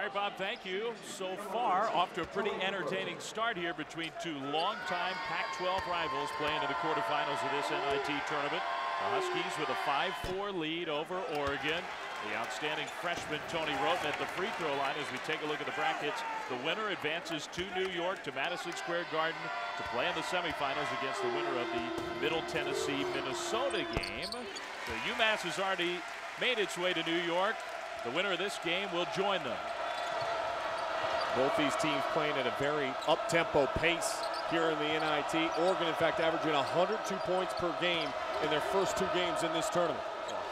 All right, Bob, thank you. So far, off to a pretty entertaining start here between two longtime Pac-12 rivals playing in the quarterfinals of this NIT tournament. The Huskies with a 5-4 lead over Oregon. The outstanding freshman Tony Wroten at the free throw line as we take a look at the brackets. The winner advances to New York to Madison Square Garden to play in the semifinals against the winner of the Middle Tennessee Minnesota game. So UMass has already made its way to New York. The winner of this game will join them. Both these teams playing at a very up-tempo pace here in the NIT. Oregon, in fact, averaging 102 points per game in their first two games in this tournament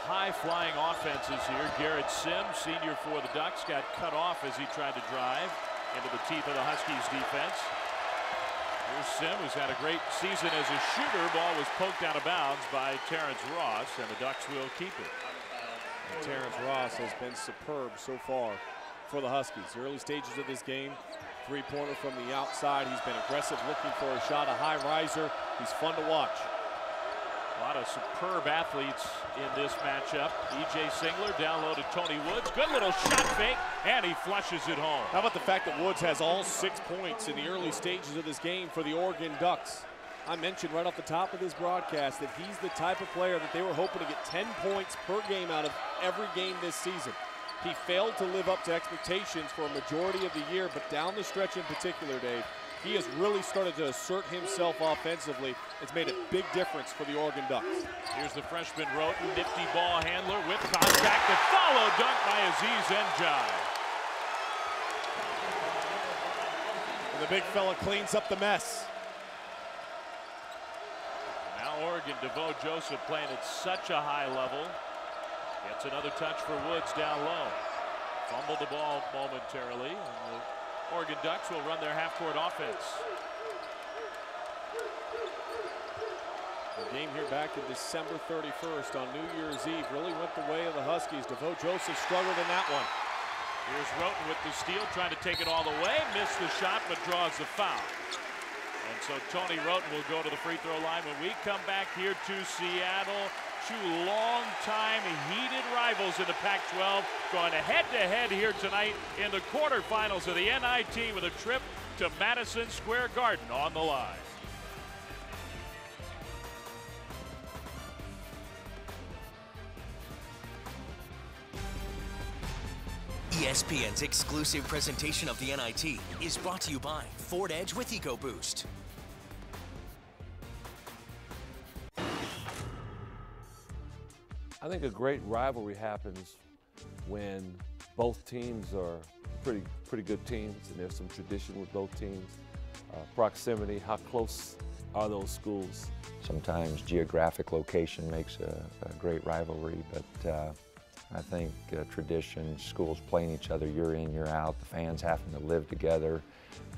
high-flying offenses here. Garrett Sims, senior for the Ducks, got cut off as he tried to drive into the teeth of the Huskies defense. Here's Sim, who's had a great season as a shooter. Ball was poked out of bounds by Terrence Ross, and the Ducks will keep it. And Terrence Ross has been superb so far for the Huskies. Early stages of this game, three-pointer from the outside. He's been aggressive looking for a shot, a high riser. He's fun to watch. A lot of superb athletes in this matchup. E.J. Singler down low to Tony Woods. Good little shot fake, and he flushes it home. How about the fact that Woods has all six points in the early stages of this game for the Oregon Ducks? I mentioned right off the top of this broadcast that he's the type of player that they were hoping to get 10 points per game out of every game this season. He failed to live up to expectations for a majority of the year, but down the stretch in particular, Dave, he has really started to assert himself offensively. It's made a big difference for the Oregon Ducks. Here's the freshman Wroten, nifty ball handler with contact. The follow dunk by Aziz N'Diaye. And the big fella cleans up the mess. Now Oregon, DeVoe Joseph playing at such a high level. Gets another touch for Woods down low. Fumbled the ball momentarily. And the Oregon Ducks will run their half-court offense. The game here back in December 31st on New Year's Eve really went the way of the Huskies. DeVoe Joseph struggled in that one. Here's Wroten with the steal, trying to take it all the way. Missed the shot, but draws the foul. And so Tony Wroten will go to the free throw line. When we come back here to Seattle, two long-time heated rivals in the Pac-12 going head-to-head -head here tonight in the quarterfinals of the NIT with a trip to Madison Square Garden on the line. ESPN's exclusive presentation of the NIT is brought to you by Ford Edge with EcoBoost. I think a great rivalry happens when both teams are pretty pretty good teams and there's some tradition with both teams. Uh, proximity, how close are those schools? Sometimes geographic location makes a, a great rivalry, but uh, I think uh, tradition, schools playing each other year in, year out, the fans having to live together.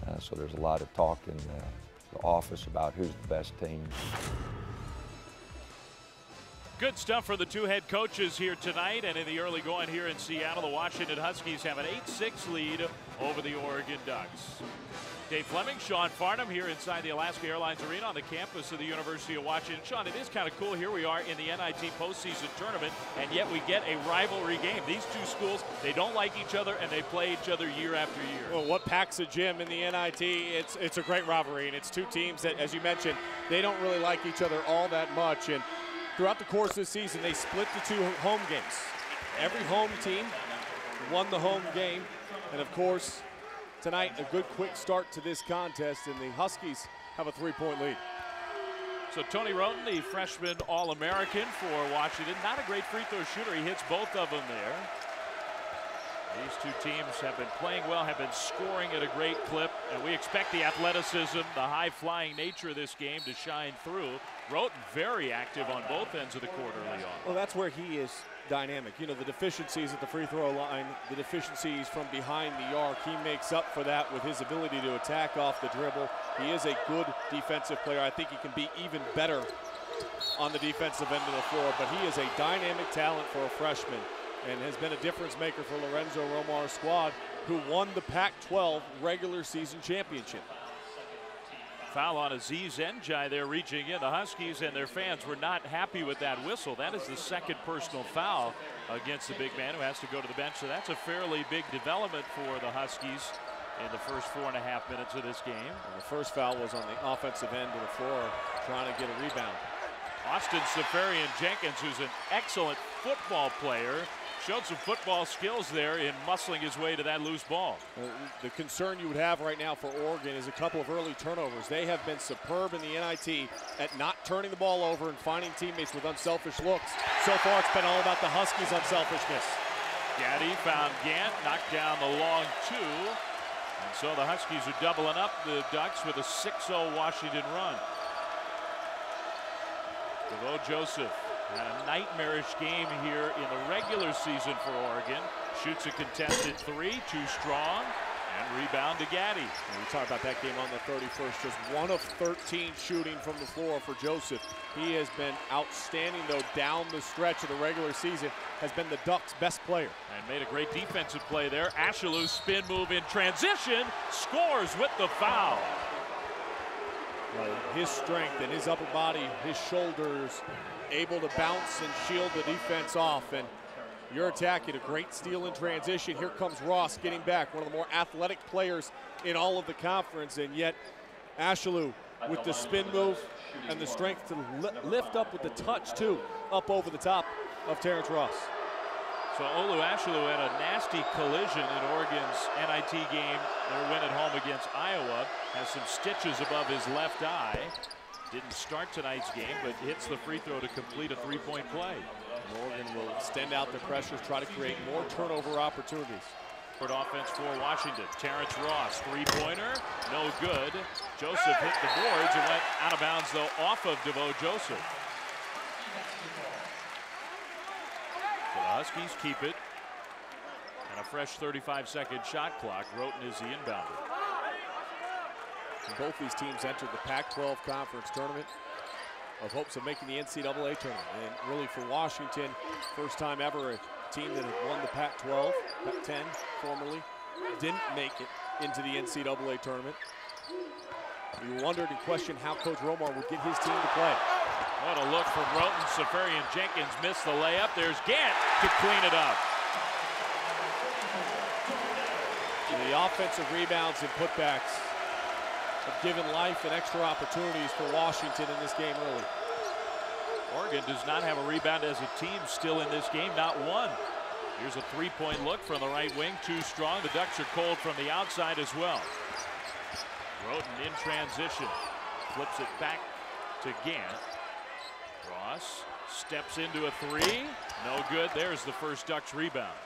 Uh, so there's a lot of talk in the, the office about who's the best team. Good stuff for the two head coaches here tonight. And in the early going here in Seattle, the Washington Huskies have an 8-6 lead over the Oregon Ducks. Dave Flemming, Sean Farnham here inside the Alaska Airlines Arena on the campus of the University of Washington. Sean, it is kind of cool. Here we are in the NIT postseason tournament, and yet we get a rivalry game. These two schools, they don't like each other, and they play each other year after year. Well, what packs a gym in the NIT? It's it's a great rivalry, and it's two teams that, as you mentioned, they don't really like each other all that much. And throughout the course of the season, they split the two home games. Every home team won the home game. And of course, tonight, a good quick start to this contest, and the Huskies have a three-point lead. So Tony Wroten, the freshman All-American for Washington, not a great free throw shooter. He hits both of them there. These two teams have been playing well, have been scoring at a great clip, and we expect the athleticism, the high-flying nature of this game to shine through. Wroten very active on both ends of the court early on. Well, that's where he is dynamic. You know, the deficiencies at the free throw line, the deficiencies from behind the arc, he makes up for that with his ability to attack off the dribble. He is a good defensive player. I think he can be even better on the defensive end of the floor, but he is a dynamic talent for a freshman and has been a difference maker for Lorenzo Romar's squad, who won the Pac-12 regular season championship. Foul on Aziz N'Diaye there reaching in. The Huskies and their fans were not happy with that whistle. That is the second personal foul against the big man who has to go to the bench. So that's a fairly big development for the Huskies in the first four and a half minutes of this game. And the first foul was on the offensive end of the floor trying to get a rebound. Austin Seferian Jenkins, who's an excellent football player, showed some football skills there in muscling his way to that loose ball. Uh, the concern you would have right now for Oregon is a couple of early turnovers. They have been superb in the NIT at not turning the ball over and finding teammates with unselfish looks. So far, it's been all about the Huskies' unselfishness. Gaddy found Gant, knocked down the long two. And so the Huskies are doubling up the Ducks with a 6-0 Washington run. DeVoe Joseph had a nightmarish game here in the regular season for Oregon. Shoots a contested three, too strong, and rebound to Gaddy. And we talked about that game on the 31st. Just one of 13 shooting from the floor for Joseph. He has been outstanding, though, down the stretch of the regular season. Has been the Ducks' best player. And made a great defensive play there. Ashaolu spin move in transition, scores with the foul. Uh, his strength and his upper body, his shoulders, able to bounce and shield the defense off. And you're attacking a great steal in transition. Here comes Ross getting back, one of the more athletic players in all of the conference. And yet, Ashaolu with the spin move and the strength to li lift up with the touch, too, up over the top of Terrence Ross. So Olu Ashaolu had a nasty collision in Oregon's NIT game, their win at home against Iowa. Has some stitches above his left eye. Didn't start tonight's game, but hits the free throw to complete a three-point play. Morgan will extend out their pressures, try to create more turnover opportunities. For offense for Washington. Terrence Ross, three-pointer, no good. Joseph hit the boards and went out of bounds, though, off of DeVoe Joseph. So the Huskies keep it. And a fresh 35-second shot clock. Wroten is the inbounder. And both these teams entered the Pac-12 conference tournament of hopes of making the NCAA tournament. And really for Washington, first time ever a team that had won the Pac-12, Pac-10 formerly, didn't make it into the NCAA tournament. You wondered and questioned how Coach Romar would get his team to play. What a look from Wroten. Seferian Jenkins missed the layup. There's Gant to clean it up. The offensive rebounds and putbacks have given life and extra opportunities for Washington in this game early. Oregon does not have a rebound as a team still in this game, not one. Here's a three-point look from the right wing, too strong. The Ducks are cold from the outside as well. Wroten in transition, flips it back to Gant. Ross steps into a three, no good. There's the first Ducks rebound.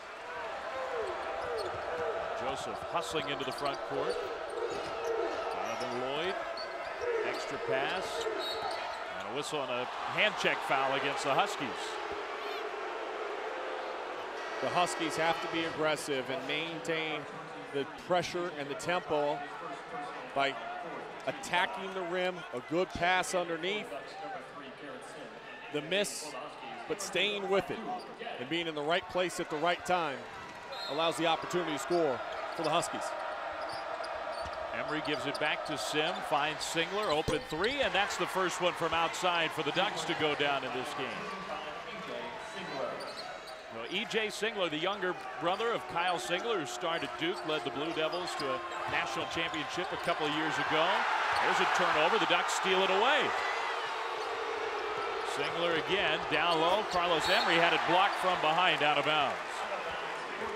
Joseph hustling into the front court. Donovan Loyd, extra pass, and a whistle and a hand check foul against the Huskies. The Huskies have to be aggressive and maintain the pressure and the tempo by attacking the rim, a good pass underneath, the miss, but staying with it and being in the right place at the right time allows the opportunity to score for the Huskies. Emory gives it back to Sim, finds Singler, open three, and that's the first one from outside for the Ducks to go down in this game. Well, E.J. Singler, the younger brother of Kyle Singler, who started Duke, led the Blue Devils to a national championship a couple of years ago. There's a turnover. The Ducks steal it away. Singler again, down low. Carlos Emory had it blocked from behind, out of bounds.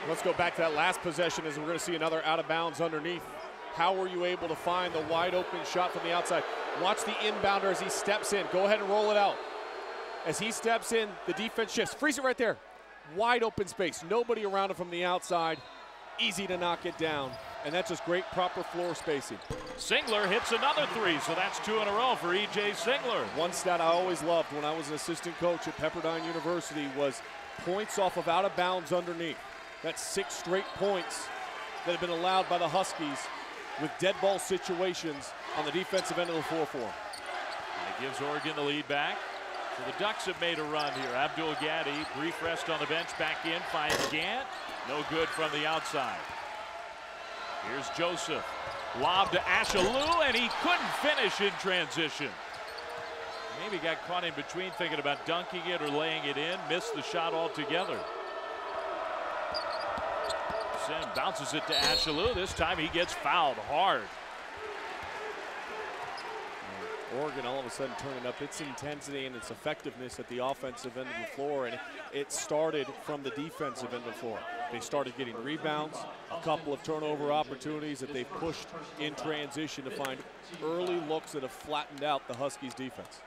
Let's go back to that last possession as we're going to see another out of bounds underneath. How were you able to find the wide open shot from the outside? Watch the inbounder as he steps in. Go ahead and roll it out. As he steps in, the defense shifts. Freeze it right there. Wide open space. Nobody around him from the outside. Easy to knock it down. And that's just great proper floor spacing. Singler hits another three, so that's two in a row for E.J. Singler. One stat I always loved when I was an assistant coach at Pepperdine University was points off of out of bounds underneath. That's six straight points that have been allowed by the Huskies with dead ball situations on the defensive end of the 4-4. It gives Oregon the lead back. So the Ducks have made a run here. Abdul Gaddy, brief rest on the bench, back in, finds Gant. No good from the outside. Here's Joseph. Lob to Ashaolu, and he couldn't finish in transition. Maybe got caught in between thinking about dunking it or laying it in. Missed the shot altogether. Sim bounces it to Ashaolu. This time he gets fouled hard. Oregon all of a sudden turning up its intensity and its effectiveness at the offensive end of the floor, and it started from the defensive end of the floor. They started getting rebounds, a couple of turnover opportunities that they pushed in transition to find early looks that have flattened out the Huskies defense.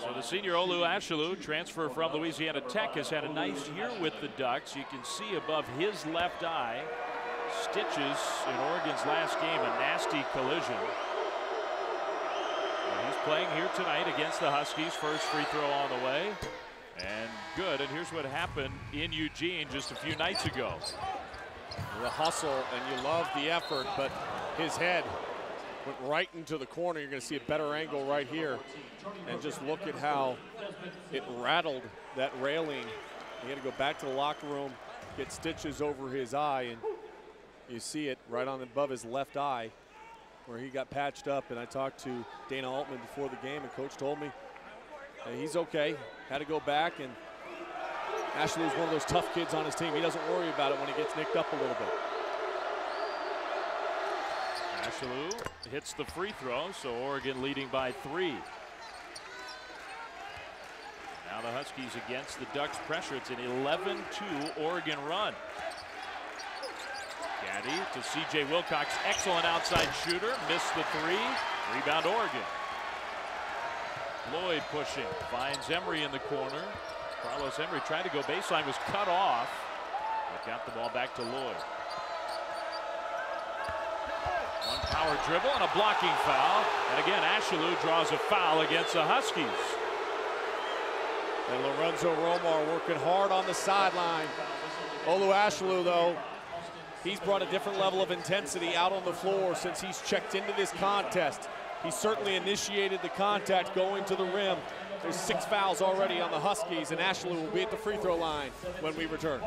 So the senior Olu Ashaolu, transfer from Louisiana Tech, has had a nice year with the Ducks. You can see above his left eye stitches in Oregon's last game, a nasty collision. And he's playing here tonight against the Huskies. First free throw on the way. And good. And here's what happened in Eugene just a few nights ago. The hustle, and you love the effort, but his head went right into the corner. You're going to see a better angle right here. And just look at how it rattled that railing. He had to go back to the locker room, get stitches over his eye, and you see it right on above his left eye where he got patched up. And I talked to Dana Altman before the game, and coach told me he's okay. Had to go back, and Ashley is one of those tough kids on his team. He doesn't worry about it when he gets nicked up a little bit. Ashaolu hits the free throw, so Oregon leading by three. Now the Huskies against the Ducks pressure. It's an 11-2 Oregon run. Gaddy to C.J. Wilcox, excellent outside shooter, missed the three. Rebound Oregon. Loyd pushing, finds Emory in the corner. Carlos Emory tried to go baseline, was cut off. But got the ball back to Loyd. One power dribble and a blocking foul. And again, Ashaolu draws a foul against the Huskies. And Lorenzo Romar working hard on the sideline. Olu Ashaolu, though, he's brought a different level of intensity out on the floor since he's checked into this contest. He certainly initiated the contact going to the rim. There's six fouls already on the Huskies, and Ashaolu will be at the free throw line when we return.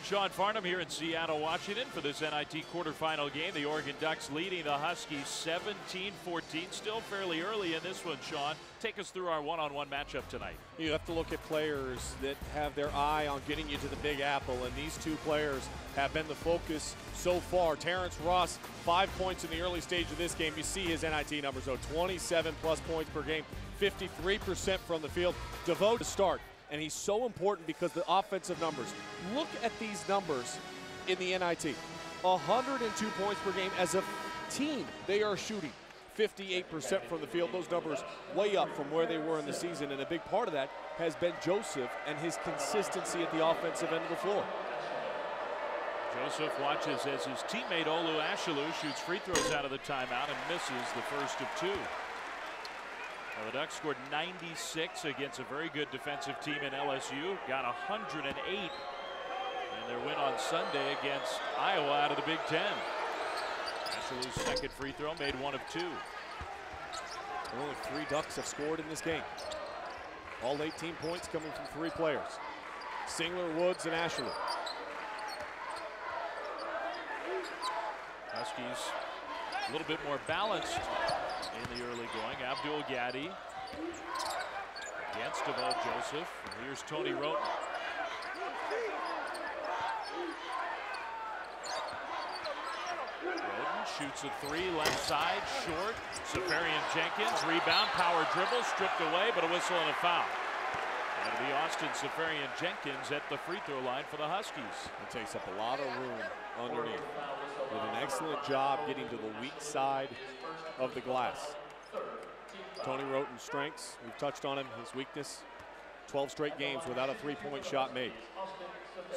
Sean Farnham here in Seattle, Washington for this NIT quarterfinal game. The Oregon Ducks leading the Huskies 17-14. Still fairly early in this one, Sean. Take us through our one-on-one -on -one matchup tonight. You have to look at players that have their eye on getting you to the Big Apple, and these two players have been the focus so far. Terrence Ross, five points in the early stage of this game. You see his NIT numbers, though, 27 plus points per game, 53% from the field. DeVoe to start and he's so important because the offensive numbers. Look at these numbers in the NIT. 102 points per game as a team. They are shooting 58% from the field. Those numbers way up from where they were in the season, and a big part of that has been Joseph and his consistency at the offensive end of the floor. Joseph watches as his teammate Olu Ashaolu shoots free throws out of the timeout and misses the first of two. Well, the Ducks scored 96 against a very good defensive team in LSU. Got 108 in their win on Sunday against Iowa out of the Big Ten. Ashaolu's second free throw made one of two. Only three Ducks have scored in this game. All 18 points coming from three players. Singler, Woods, and Ashaolu. Huskies a little bit more balanced in the early going. Abdul Gaddy against DeVoe Joseph. And here's Tony Wroten. Wroten shoots a three, left side, short. Seferian Jenkins, rebound, power dribble, stripped away, but a whistle and a foul. It'll be Austin Seferian Jenkins at the free throw line for the Huskies. It takes up a lot of room underneath. Did an excellent job getting to the weak side of the glass. Tony Wroten's strengths, we've touched on him, his weakness, 12 straight games without a three-point shot made.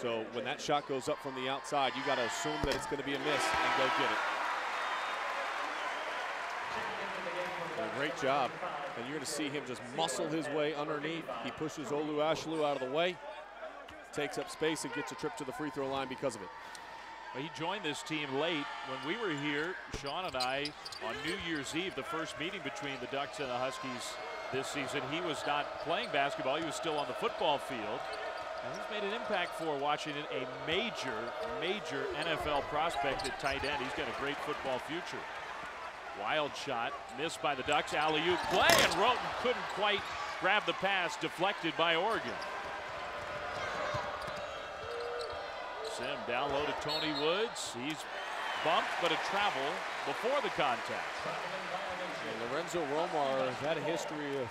So when that shot goes up from the outside, you got to assume that it's going to be a miss and go get it. a great job. And you're going to see him just muscle his way underneath. He pushes Olu Ashaolu out of the way, takes up space and gets a trip to the free throw line because of it. He joined this team late. When we were here, Sean and I, on New Year's Eve, the first meeting between the Ducks and the Huskies this season, he was not playing basketball. He was still on the football field. And he's made an impact for Washington, a major, major NFL prospect at tight end. He's got a great football future. Wild shot, missed by the Ducks. Alley-oop play, and Wroten couldn't quite grab the pass, deflected by Oregon. Sim down low to Tony Woods. He's bumped, but a travel before the contact. And Lorenzo Romar has had a history of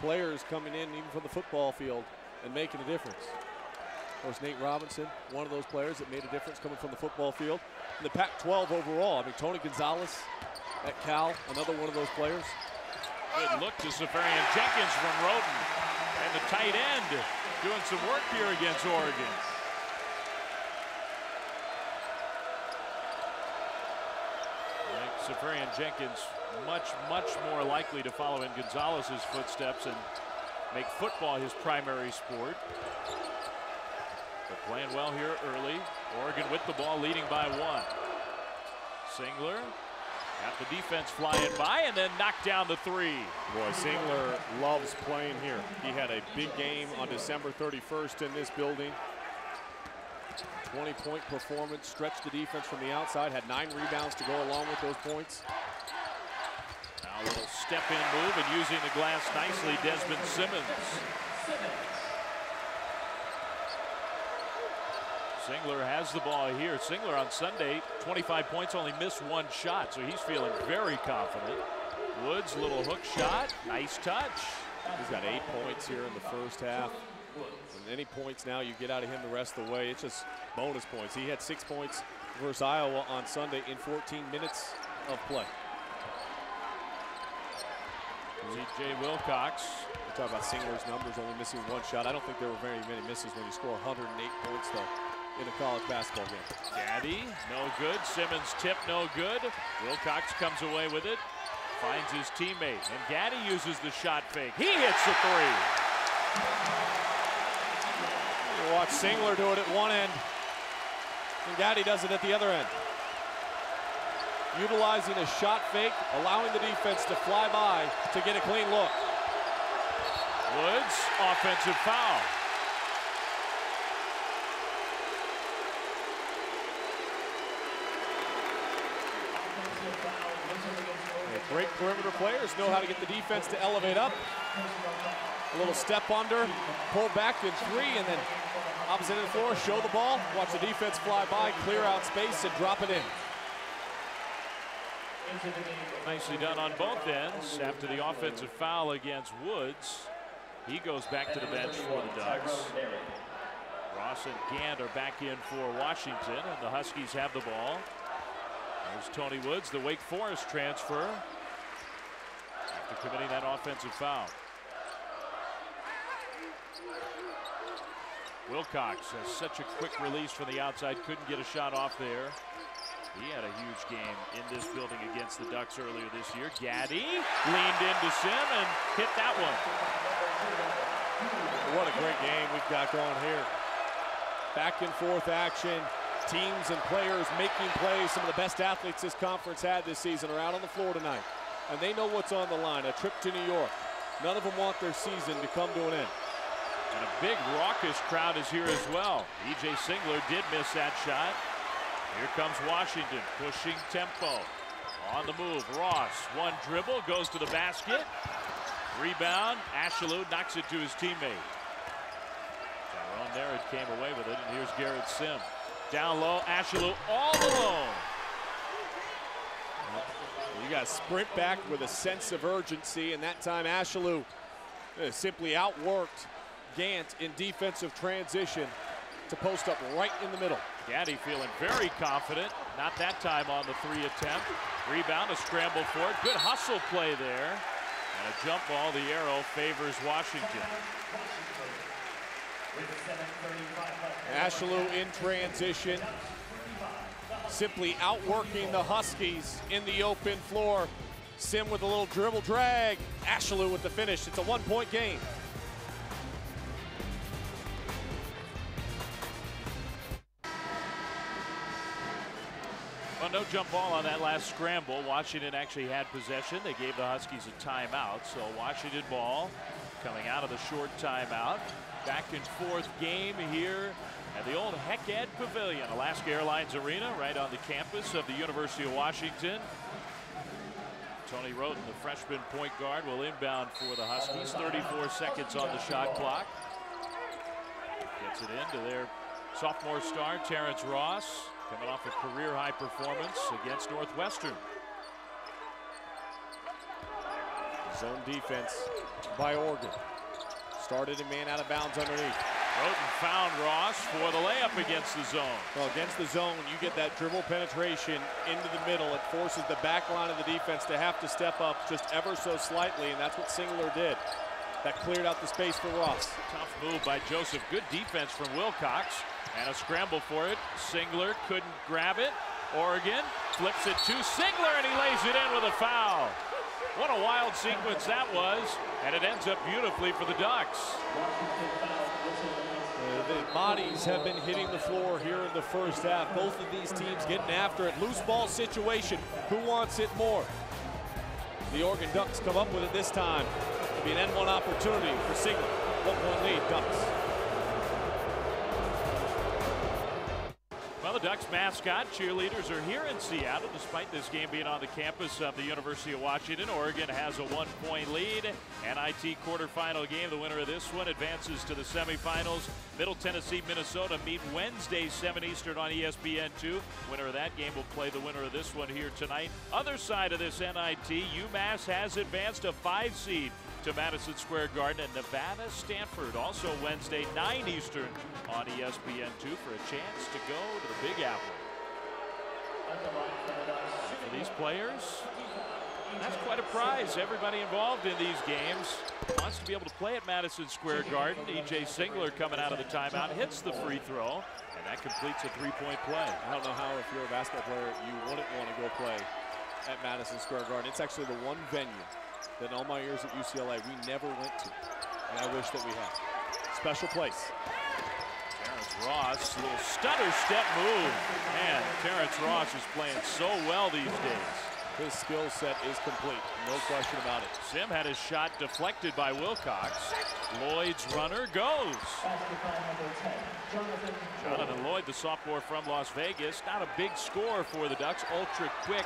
players coming in, even from the football field, and making a difference. Of course, Nate Robinson, one of those players that made a difference coming from the football field. In the Pac-12 overall, I mean, Tony Gonzalez at Cal, another one of those players. Good look to Seferian-Jenkins from Wroten. And the tight end doing some work here against Oregon. Seferian-Jenkins much, much more likely to follow in Gonzalez's footsteps and make football his primary sport. But playing well here early. Oregon with the ball, leading by one. Singler got the defense flying by and then knocked down the three. Boy, Singler loves playing here. He had a big game on December 31st in this building. 20-point performance, stretched the defense from the outside, had nine rebounds to go along with those points. Now a little step-in move and using the glass nicely, Desmond Simmons. Singler has the ball here. Singler on Sunday, 25 points, only missed one shot, so he's feeling very confident. Woods, little hook shot, nice touch. He's got eight points here in the first half. And any points now you get out of him the rest of the way, it's just bonus points. He had six points versus Iowa on Sunday in 14 minutes of play. C.J. Wilcox. We talk about Singler's numbers, only missing one shot. I don't think there were very many misses when you score 108 points, though, in a college basketball game. Gaddy, no good. Simmons tip, no good. Wilcox comes away with it, finds his teammate, and Gaddy uses the shot fake. He hits the three. Watch Singler do it at one end, and Gaddy does it at the other end. Utilizing a shot fake, allowing the defense to fly by to get a clean look. Woods, offensive foul. Great perimeter players know how to get the defense to elevate up. A little step under, pull back in three, and then opposite of the floor, show the ball, watch the defense fly by, clear out space, and drop it in. Nicely done on both ends. After the offensive foul against Woods, he goes back to the bench for the Ducks. Ross and Gant are back in for Washington, and the Huskies have the ball. There's Tony Woods, the Wake Forest transfer, after committing that offensive foul. Wilcox has such a quick release from the outside, couldn't get a shot off there. He had a huge game in this building against the Ducks earlier this year. Gaddy leaned into Sim and hit that one. What a great game we've got going here. Back and forth action. Teams and players making plays. Some of the best athletes this conference had this season are out on the floor tonight. And they know what's on the line. A trip to New York. None of them want their season to come to an end. And a big raucous crowd is here as well. E.J. Singler did miss that shot. Here comes Washington pushing tempo. On the move, Ross, one dribble, goes to the basket. Rebound, Ashaolu knocks it to his teammate. Tyrone Merritt came away with it, and here's Garrett Sim. Down low, Ashaolu all alone. You got to sprint back with a sense of urgency, and that time Ashaolu uh, simply outworked Gant in defensive transition to post up right in the middle. Gaddy feeling very confident. Not that time on the three attempt. Rebound, a scramble for it. Good hustle play there. And a jump ball, the arrow favors Washington. Ashaolu in transition. Simply outworking the Huskies in the open floor. Sim with a little dribble drag. Ashaolu with the finish. It's a one-point game. Well, no jump ball on that last scramble. Washington actually had possession. They gave the Huskies a timeout. So Washington ball coming out of the short timeout. Back and forth game here at the old Hec Ed Pavilion, Alaska Airlines Arena, right on the campus of the University of Washington. Tony Wroten, the freshman point guard, will inbound for the Huskies. 34 seconds on the shot clock. Gets it into their sophomore star, Terrence Ross, coming off a career high performance against Northwestern. Zone defense by Oregon. Started a man out of bounds underneath. Wroten found Ross for the layup against the zone. Well, against the zone, you get that dribble penetration into the middle. It forces the back line of the defense to have to step up just ever so slightly, and that's what Singler did. That cleared out the space for Ross. Tough move by Joseph. Good defense from Wilcox. And a scramble for it. Singler couldn't grab it. Oregon flips it to Singler, and he lays it in with a foul. What a wild sequence that was, and it ends up beautifully for the Ducks. Bodies have been hitting the floor here in the first half. Both of these teams getting after it. Loose ball situation. Who wants it more? The Oregon Ducks come up with it this time. It'll be an N1 opportunity for Singler. One-point lead, Ducks. The Ducks mascot cheerleaders are here in Seattle despite this game being on the campus of the University of Washington. Oregon has a one-point lead. NIT quarterfinal game. The winner of this one advances to the semifinals. Middle Tennessee, Minnesota meet Wednesday, 7 Eastern on ESPN2. Winner of that game will play the winner of this one here tonight. Other side of this NIT, UMass has advanced a five seed to Madison Square Garden and Nevada Stanford also Wednesday 9 Eastern on ESPN2 for a chance to go to the Big Apple. For these players, that's quite a prize. Everybody involved in these games wants to be able to play at Madison Square Garden. EJ Singler coming out of the timeout hits the free throw, and that completes a three-point play. I don't know how if you're a basketball player you wouldn't want to go play at Madison Square Garden. It's actually the one venue that in all my years at UCLA we never went to, and I wish that we had. Special place. Terrence Ross, little stutter step move. Man, Terrence Ross is playing so well these days. His skill set is complete, no question about it. Sim had his shot deflected by Wilcox. Loyd's runner goes. Jonathan Loyd, the sophomore from Las Vegas, not a big score for the Ducks. Ultra quick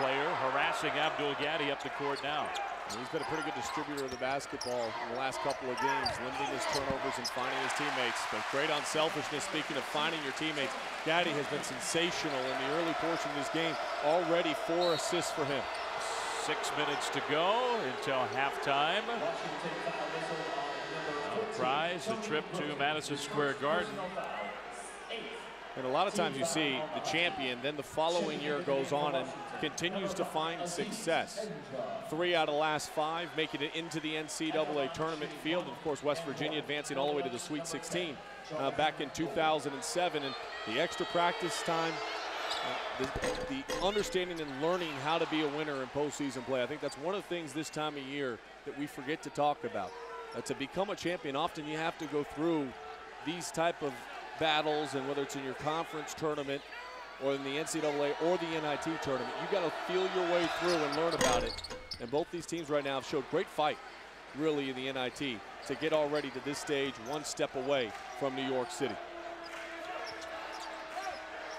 player harassing Abdul Gaddy up the court now. He's been a pretty good distributor of the basketball in the last couple of games, limiting his turnovers and finding his teammates. But great unselfishness, speaking of finding your teammates. Gaddy has been sensational in the early portion of this game. Already four assists for him. Six minutes to go until halftime. Uh, prize, a trip to Madison Square Garden. And a lot of times you see the champion, then the following year goes on and continues to find success. Three out of last five making it into the NCAA tournament field. And of course, West Virginia advancing all the way to the Sweet 16 uh, back in 2007. And the extra practice time, uh, the, the, understanding and learning how to be a winner in postseason play. I think that's one of the things this time of year that we forget to talk about. Uh, to become a champion, often you have to go through these type of battles, and whether it's in your conference tournament or in the NCAA or the NIT tournament, you've got to feel your way through and learn about it. And both these teams right now have showed great fight, really, in the NIT to get already to this stage, one step away from New York City.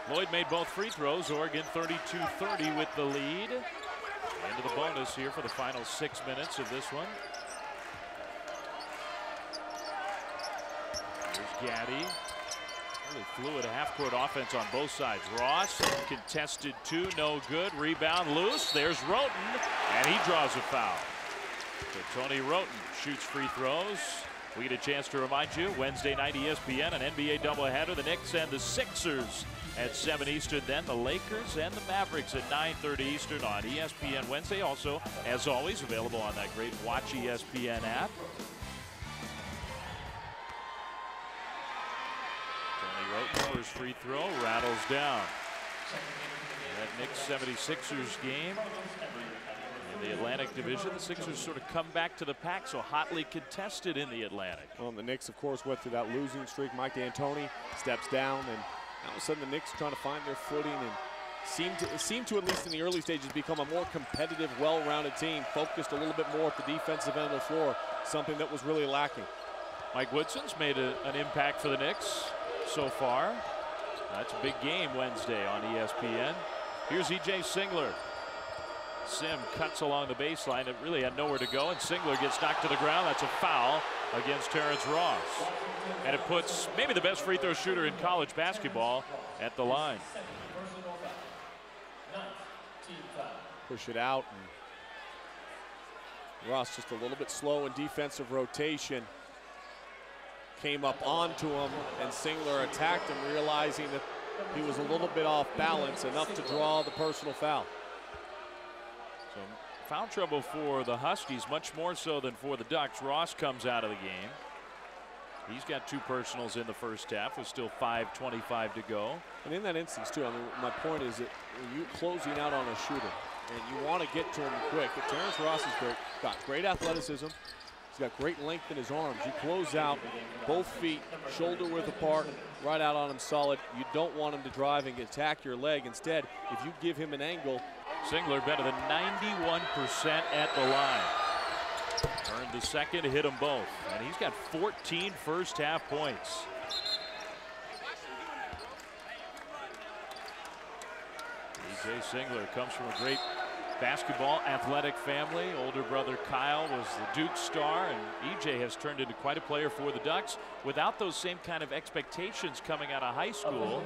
Loyd made both free throws. Oregon 32-30 with the lead. Into the bonus here for the final six minutes of this one. Here's Gaddy. Really fluid half-court offense on both sides. Ross contested two, no good. Rebound loose. There's Wroten, and he draws a foul. So Tony Wroten shoots free throws. We get a chance to remind you, Wednesday night ESPN, an NBA doubleheader. The Knicks and the Sixers at 7 Eastern. Then the Lakers and the Mavericks at 9.30 Eastern on ESPN Wednesday. Also, as always, available on that great Watch ESPN app. Wroten, free throw, rattles down. That Knicks 76ers game in the Atlantic Division. The Sixers sort of come back to the pack, so hotly contested in the Atlantic. Well, the Knicks, of course, went through that losing streak. Mike D'Antoni steps down, and all of a sudden the Knicks trying to find their footing and seemed to, seemed to, at least in the early stages, become a more competitive, well-rounded team, focused a little bit more at the defensive end of the floor, something that was really lacking. Mike Woodson's made a, an impact for the Knicks so far. That's a big game Wednesday on ESPN. Here's EJ Singler. Sim cuts along the baseline. It really had nowhere to go, and Singler gets knocked to the ground. That's a foul against Terrence Ross. And it puts maybe the best free throw shooter in college basketball at the line. Push it out. And Ross just a little bit slow in defensive rotation. Came up onto him, and Singler attacked him, realizing that he was a little bit off balance, enough to draw the personal foul. So foul trouble for the Huskies, much more so than for the Ducks. Ross comes out of the game. He's got two personals in the first half with still 5.25 to go. And in that instance, too, I mean, my point is that you closing out on a shooter and you want to get to him quick. But Terrence Ross has great, got great athleticism. He's got great length in his arms. You close out, both feet, shoulder width apart, right out on him solid. You don't want him to drive and attack your leg. Instead, if you give him an angle. Singler better than 91% at the line. Turned the second, hit them both. And he's got 14 first half points. EJ Singler comes from a great basketball athletic family. Older brother Kyle was the Duke star, and EJ has turned into quite a player for the Ducks without those same kind of expectations coming out of high school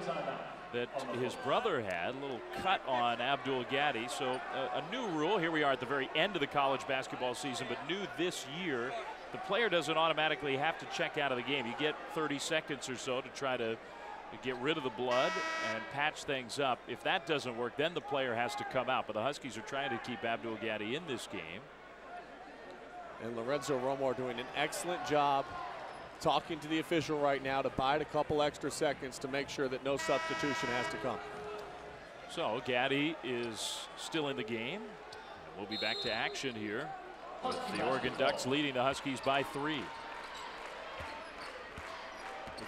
that his brother had. A little cut on Abdul Gaddy. So a new rule. Here we are at the very end of the college basketball season, but new this year. The player doesn't automatically have to check out of the game. You get 30 seconds or so to try to get rid of the blood and patch things up. If that doesn't work, then the player has to come out. But the Huskies are trying to keep Abdul Gaddy in this game. And Lorenzo Romar doing an excellent job talking to the official right now to bide a couple extra seconds to make sure that no substitution has to come. So Gaddy is still in the game. We'll be back to action here with the Oregon Ducks leading the Huskies by three.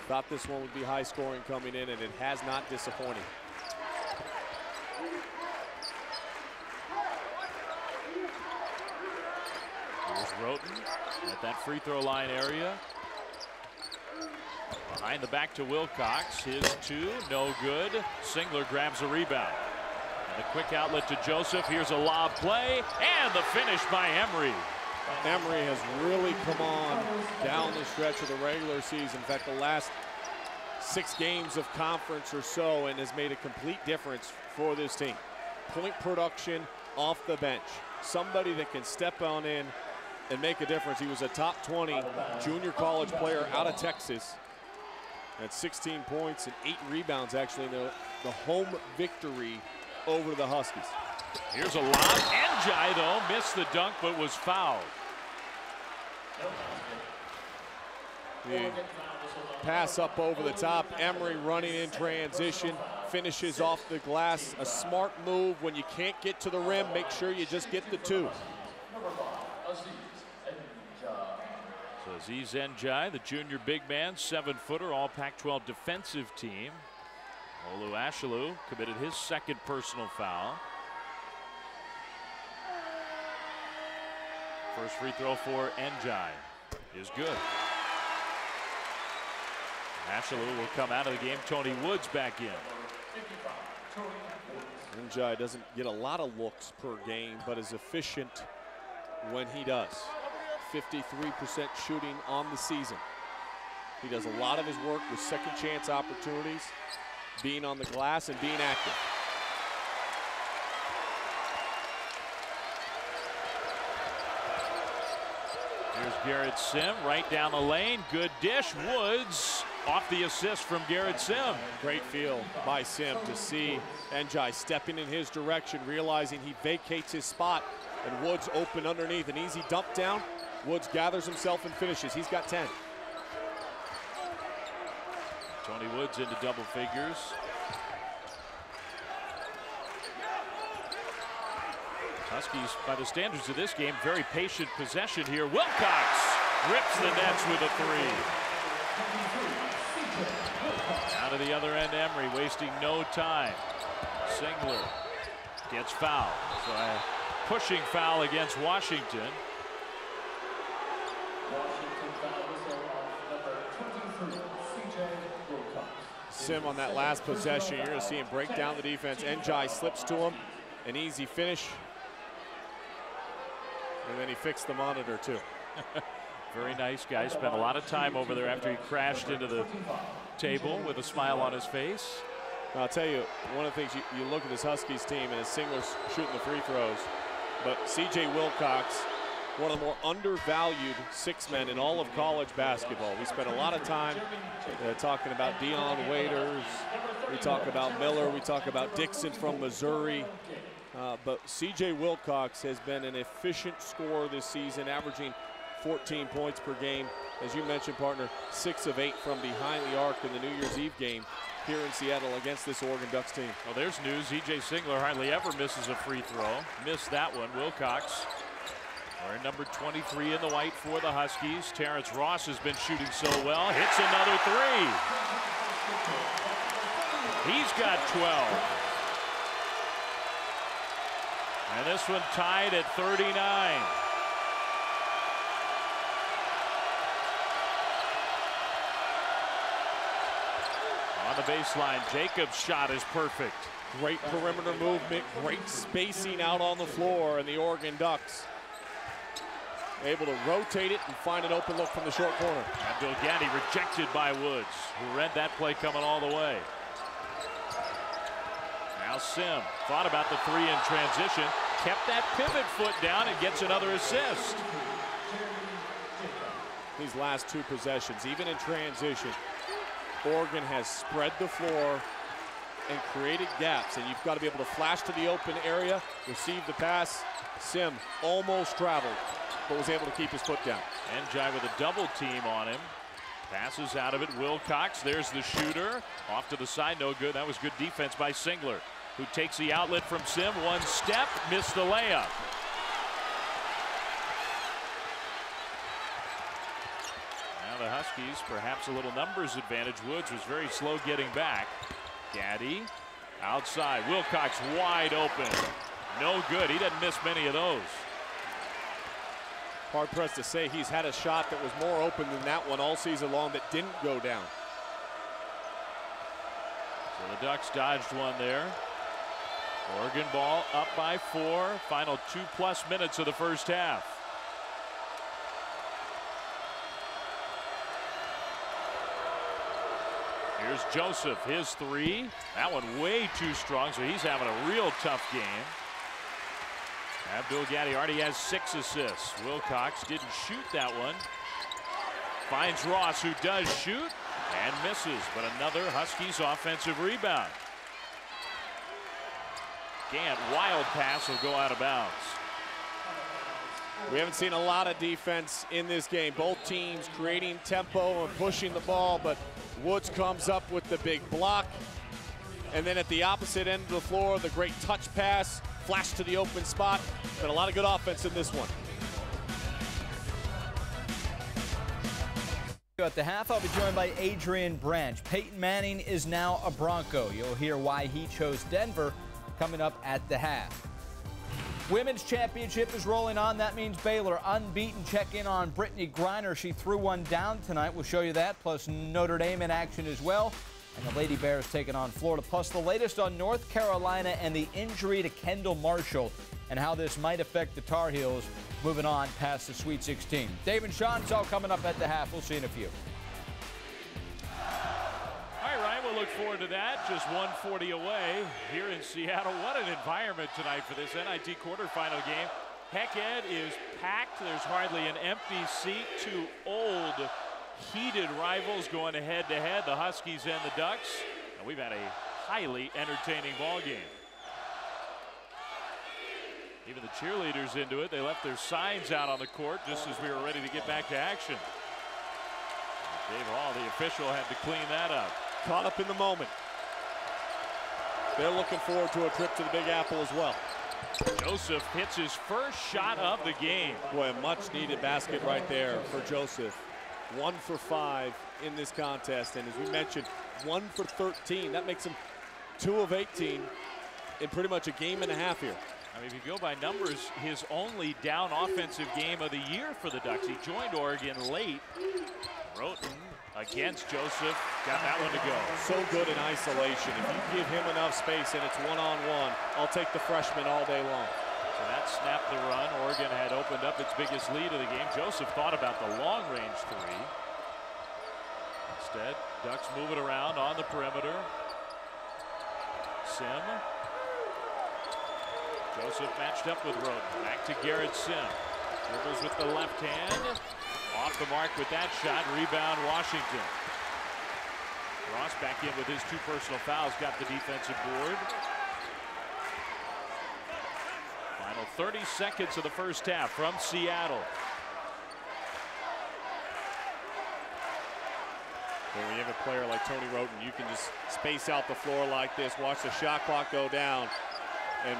Thought this one would be high scoring coming in, and it has not disappointed. Here's Wroten at that free throw line area. Behind the back to Wilcox. His two, no good. Singler grabs a rebound. And a quick outlet to Joseph. Here's a lob play, and the finish by Emory. Emory has really come on down the stretch of the regular season. In fact, the last six games of conference or so and has made a complete difference for this team. Point production off the bench. Somebody that can step on in and make a difference. He was a top 20 junior college player out of Texas. At 16 points and eight rebounds actually in the, the home victory over the Huskies. Here's a lob. N'Diaye, though, missed the dunk but was fouled. The pass up over the top. Emory running in transition. Finishes off the glass. A smart move. When you can't get to the rim, make sure you just get the two. So Aziz N'Diaye, the junior big man, seven footer, all Pac 12 defensive team. Olu Ashaolu committed his second personal foul. First free throw for N'Diaye is good. Ashaolu will come out of the game. Tony Woods back in. N'Diaye doesn't get a lot of looks per game, but is efficient when he does. 53% shooting on the season. He does a lot of his work with second chance opportunities, being on the glass and being active. Here's Garrett Sim right down the lane. Good dish. Woods off the assist from Garrett Sim. Great feel by Sim to see N'Diaye stepping in his direction, realizing he vacates his spot, and Woods open underneath. An easy dump down. Woods gathers himself and finishes. He's got 10. Tony Woods into double figures. Huskies, by the standards of this game, very patient possession here. Wilcox rips the nets with a three. Out of the other end, Emory wasting no time. Singler gets fouled. So a pushing foul against Washington. Sim on that last possession. You're going to see him break down the defense. N'Diaye slips to him. An easy finish. And then he fixed the monitor, too. Very nice guy. Spent a lot of time over there after he crashed into the table with a smile on his face. I'll tell you, one of the things you, you look at this Huskies team and his Singler's shooting the free throws, but CJ Wilcox, one of the more undervalued six men in all of college basketball. We spent a lot of time uh, talking about Dion Waiters. We talk about Miller. We talk about Dixon from Missouri. Uh, but CJ Wilcox has been an efficient scorer this season, averaging 14 points per game. As you mentioned, partner, six of eight from behind the arc in the New Year's Eve game here in Seattle against this Oregon Ducks team. Well, there's news. E.J. Singler hardly ever misses a free throw. Missed that one. Wilcox, wearing number 23 in the white for the Huskies. Terrence Ross has been shooting so well. Hits another three. He's got 12. And this one tied at 39. On the baseline, Jacobs' shot is perfect. Great perimeter movement, great spacing out on the floor, and the Oregon Ducks able to rotate it and find an open look from the short corner. Abdul Gaddy rejected by Woods, who read that play coming all the way. Now Sim thought about the three in transition, kept that pivot foot down and gets another assist. These last two possessions, even in transition, Oregon has spread the floor and created gaps, and you've got to be able to flash to the open area, receive the pass. Sim almost traveled, but was able to keep his foot down. N'Diaye with a double team on him. Passes out of it. Wilcox, there's the shooter. Off to the side, no good. That was good defense by Singler, who takes the outlet from Sim. One step, missed the layup. Now the Huskies, perhaps a little numbers advantage. Woods was very slow getting back. Gaddy outside. Wilcox wide open. No good. He didn't miss many of those. Hard pressed to say he's had a shot that was more open than that one all season long that didn't go down. So the Ducks dodged one there. Oregon ball up by four. Final two plus minutes of the first half. Here's Joseph, his three. That one way too strong, so he's having a real tough game. Abdul Gaddy already has six assists. Wilcox didn't shoot that one. Finds Ross, who does shoot and misses, but another Huskies offensive rebound. Gant, wild pass will go out of bounds. We haven't seen a lot of defense in this game. Both teams creating tempo and pushing the ball, but Woods comes up with the big block. And then at the opposite end of the floor, the great touch pass, flash to the open spot. Been a lot of good offense in this one. At the half, I'll be joined by Adrian Branch. Peyton Manning is now a Bronco. You'll hear why he chose Denver coming up at the half. Women's championship is rolling on. That means Baylor unbeaten. Check in on Brittney Griner. She threw one down tonight. We'll show you that. Plus Notre Dame in action as well. And the Lady Bears taking on Florida. Plus the latest on North Carolina and the injury to Kendall Marshall and how this might affect the Tar Heels moving on past the Sweet 16. Dave and Sean, it's all coming up at the half. We'll see in a few. We'll look forward to that. Just 140 away here in Seattle. What an environment tonight for this NIT quarterfinal game. Hec Ed is packed. There's hardly an empty seat. Two old, heated rivals going head to head, the Huskies and the Ducks. And we've had a highly entertaining ball game. Even the cheerleaders into it. They left their signs out on the court just as we were ready to get back to action. Dave Hall, the official, had to clean that up. Caught up in the moment. They're looking forward to a trip to the Big Apple as well. Joseph hits his first shot of the game. Boy, a much needed basket right there for Joseph. One for five in this contest. And as we mentioned, one for 13. That makes him two of 18 in pretty much a game and a half here. I mean, if you go by numbers, his only down offensive game of the year for the Ducks. He joined Oregon late. Against Joseph. Got that one to go. So good in isolation. If you give him enough space and it's one-on-one, -on -one, I'll take the freshman all day long. So that snapped the run. Oregon had opened up its biggest lead of the game. Joseph thought about the long-range three. Instead, Ducks move it around on the perimeter. Sim. Joseph matched up with Wroten. Back to Garrett Sim. Dribbles with the left hand. Off the mark with that shot. Rebound Washington. Ross back in with his two personal fouls. Got the defensive board. Final 30 seconds of the first half from Seattle. When you have a player like Tony Wroten, you can just space out the floor like this, watch the shot clock go down, and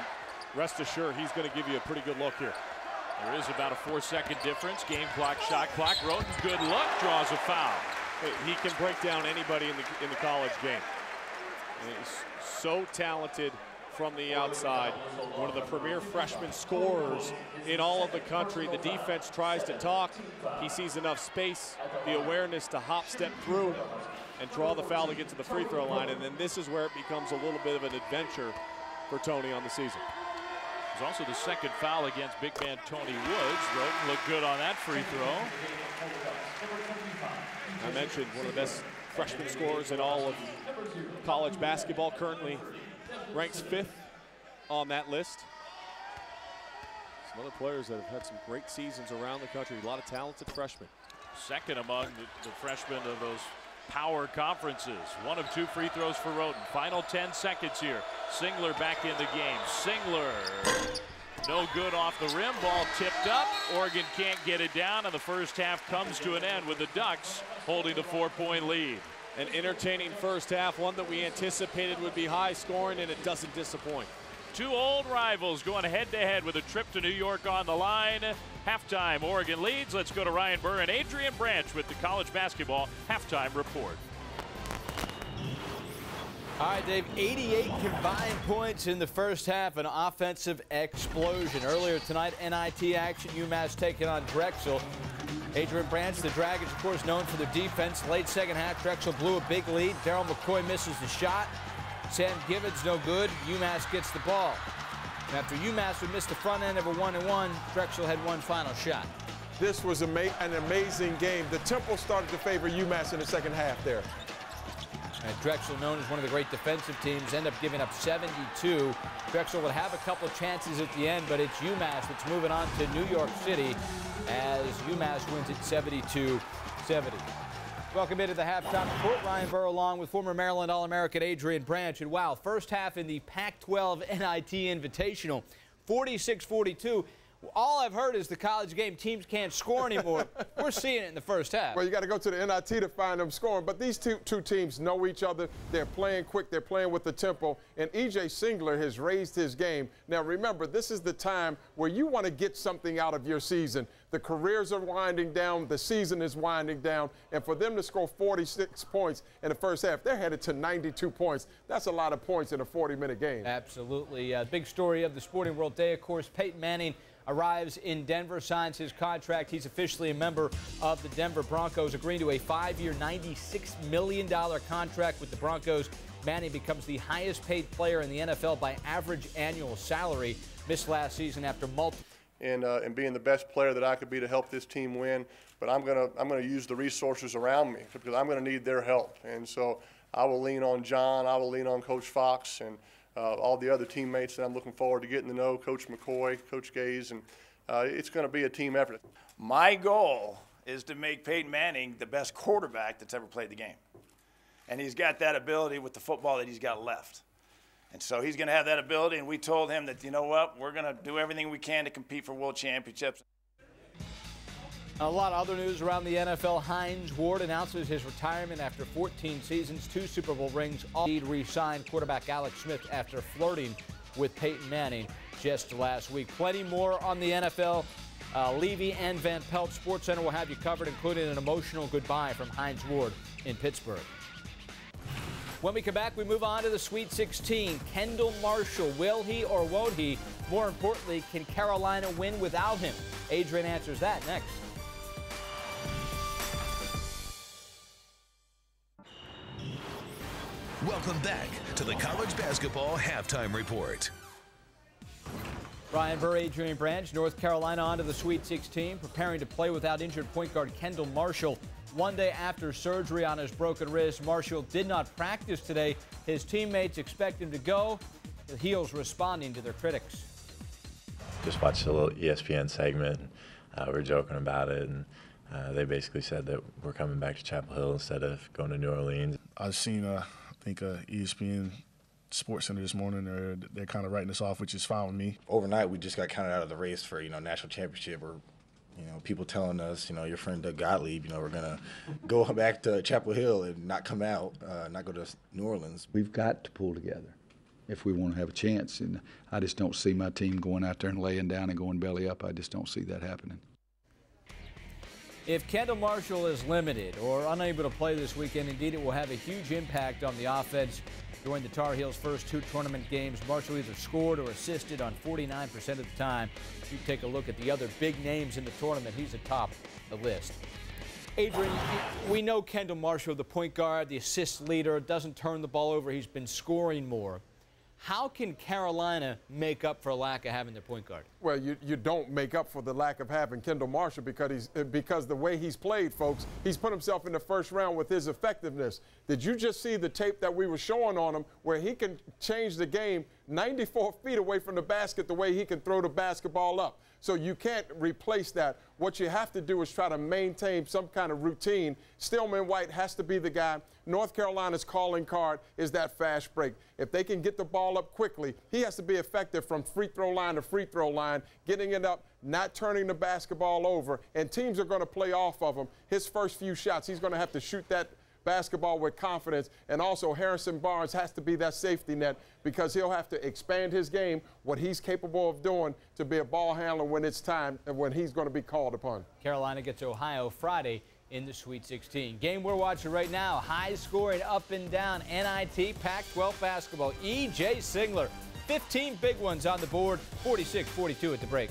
rest assured he's going to give you a pretty good look here. There is about a four-second difference. Game clock, shot clock. Wroten, good luck, draws a foul. He can break down anybody in the in the college game. He's so talented from the outside. One of the premier freshman scorers in all of the country. The defense tries to talk. He sees enough space, the awareness to hop, step through, and draw the foul to get to the free throw line. And then this is where it becomes a little bit of an adventure for Tony on the season. It's also the second foul against big man Tony Woods. Looked good on that free throw. I mentioned one of the best freshman scorers in all of college basketball currently ranks fifth on that list. Some other players that have had some great seasons around the country. A lot of talented freshmen. Second among the, the freshmen of those power conferences. One of two free throws for Wroten. Final 10 seconds here. Singler back in the game. Singler, no good off the rim. Ball tipped up. Oregon can't get it down, and the first half comes to an end with the Ducks holding the four-point lead. An entertaining first half, one that we anticipated would be high scoring, and it doesn't disappoint. Two old rivals going head to head with a trip to New York on the line. Halftime, Oregon leads. Let's go to Ryan Burr and Adrian Branch with the college basketball halftime report. All right, Dave, 88 combined points in the first half, an offensive explosion. Earlier tonight, NIT action, UMass taking on Drexel. Adrian Branch, the Dragons, of course, known for their defense. Late second half, Drexel blew a big lead. Daryl McCoy misses the shot. Sam Givens no good. UMass gets the ball. after UMass would miss the front end of a one and one, Drexel had one final shot. This was an amazing game. The tempo started to favor UMass in the second half there. And Drexel, known as one of the great defensive teams, end up giving up 72. Drexel would have a couple chances at the end, but it's UMass that's moving on to New York City as UMass wins it 72-70. Welcome into the halftime report. Ryan Burr along with former Maryland All-American Adrian Branch. And wow, first half in the Pac-12 NIT Invitational, 46-42 all I've heard is the college game teams can't score anymore. We're seeing it in the first half. Well, you got to go to the NIT to find them scoring. But these two, two teams know each other. They're playing quick. They're playing with the tempo. And E.J. Singler has raised his game. Now, remember, this is the time where you want to get something out of your season. The careers are winding down. The season is winding down. And for them to score 46 points in the first half, they're headed to 92 points. That's a lot of points in a 40-minute game. Absolutely. Uh, big story of the sporting world day, of course, Peyton Manning – arrives in Denver, signs his contract. He's officially a member of the Denver Broncos, agreeing to a five-year, $96 million contract with the Broncos. Manning becomes the highest paid player in the NFL by average annual salary. Missed last season after multiple. And, uh, and being the best player that I could be to help this team win. But I'm going to I'm gonna use the resources around me because I'm going to need their help. And so I will lean on John, I will lean on Coach Fox, and uh, all the other teammates that I'm looking forward to getting to know, Coach McCoy, Coach Gase, and uh, it's going to be a team effort. My goal is to make Peyton Manning the best quarterback that's ever played the game. And he's got that ability with the football that he's got left. And so he's going to have that ability, and we told him that, you know what, we're going to do everything we can to compete for world championships. A lot of other news around the NFL. Hines Ward announces his retirement after 14 seasons, two Super Bowl rings. All re-signed quarterback Alex Smith after flirting with Peyton Manning just last week. Plenty more on the NFL. Uh, Levy and Van Pelt Sports Center will have you covered, including an emotional goodbye from Hines Ward in Pittsburgh. When we come back, we move on to the Sweet 16. Kendall Marshall, will he or won't he? More importantly, can Carolina win without him? Adrian answers that next. Welcome back to the College Basketball Halftime Report. Brian Burr, Adrian Branch, North Carolina on to the Sweet 16, preparing to play without injured point guard Kendall Marshall. One day after surgery on his broken wrist, Marshall did not practice today. His teammates expect him to go. The Heels responding to their critics. Just watched a little ESPN segment. Uh, we were joking about it, and uh, they basically said that we're coming back to Chapel Hill instead of going to New Orleans. I've seen, uh, I think, uh, ESPN Sports Center this morning. They're they're kind of writing us off, which is fine with me. Overnight, we just got counted out of the race for you know national championship or you know, people telling us, you know, your friend Doug Gottlieb, you know, we're gonna go back to Chapel Hill and not come out, uh, not go to New Orleans. We've got to pull together if we want to have a chance, and I just don't see my team going out there and laying down and going belly up. I just don't see that happening. If Kendall Marshall is limited or unable to play this weekend, indeed it will have a huge impact on the offense. During the Tar Heels' first two tournament games, Marshall either scored or assisted on 49% of the time. If you take a look at the other big names in the tournament, he's atop the list. Adrian, we know Kendall Marshall, the point guard, the assist leader, doesn't turn the ball over. He's been scoring more. How can Carolina make up for a lack of having their point guard? Well, you, you don't make up for the lack of having Kendall Marshall because he's uh, because the way he's played, folks, he's put himself in the first round with his effectiveness. Did you just see the tape that we were showing on him where he can change the game 94 feet away from the basket the way he can throw the basketball up? So you can't replace that. What you have to do is try to maintain some kind of routine. Stillman White has to be the guy. North Carolina's calling card is that fast break. If they can get the ball up quickly, he has to be effective from free throw line to free throw line, getting it up, not turning the basketball over, and teams are going to play off of him. His first few shots, he's going to have to shoot that basketball with confidence. And also, Harrison Barnes has to be that safety net because he'll have to expand his game, what he's capable of doing, to be a ball handler when it's time and when he's going to be called upon. Carolina gets Ohio Friday in the Sweet 16. Game we're watching right now, high scoring up and down NIT Pac 12 basketball. E.J. Singler, 15 big ones on the board, 46 42 at the break.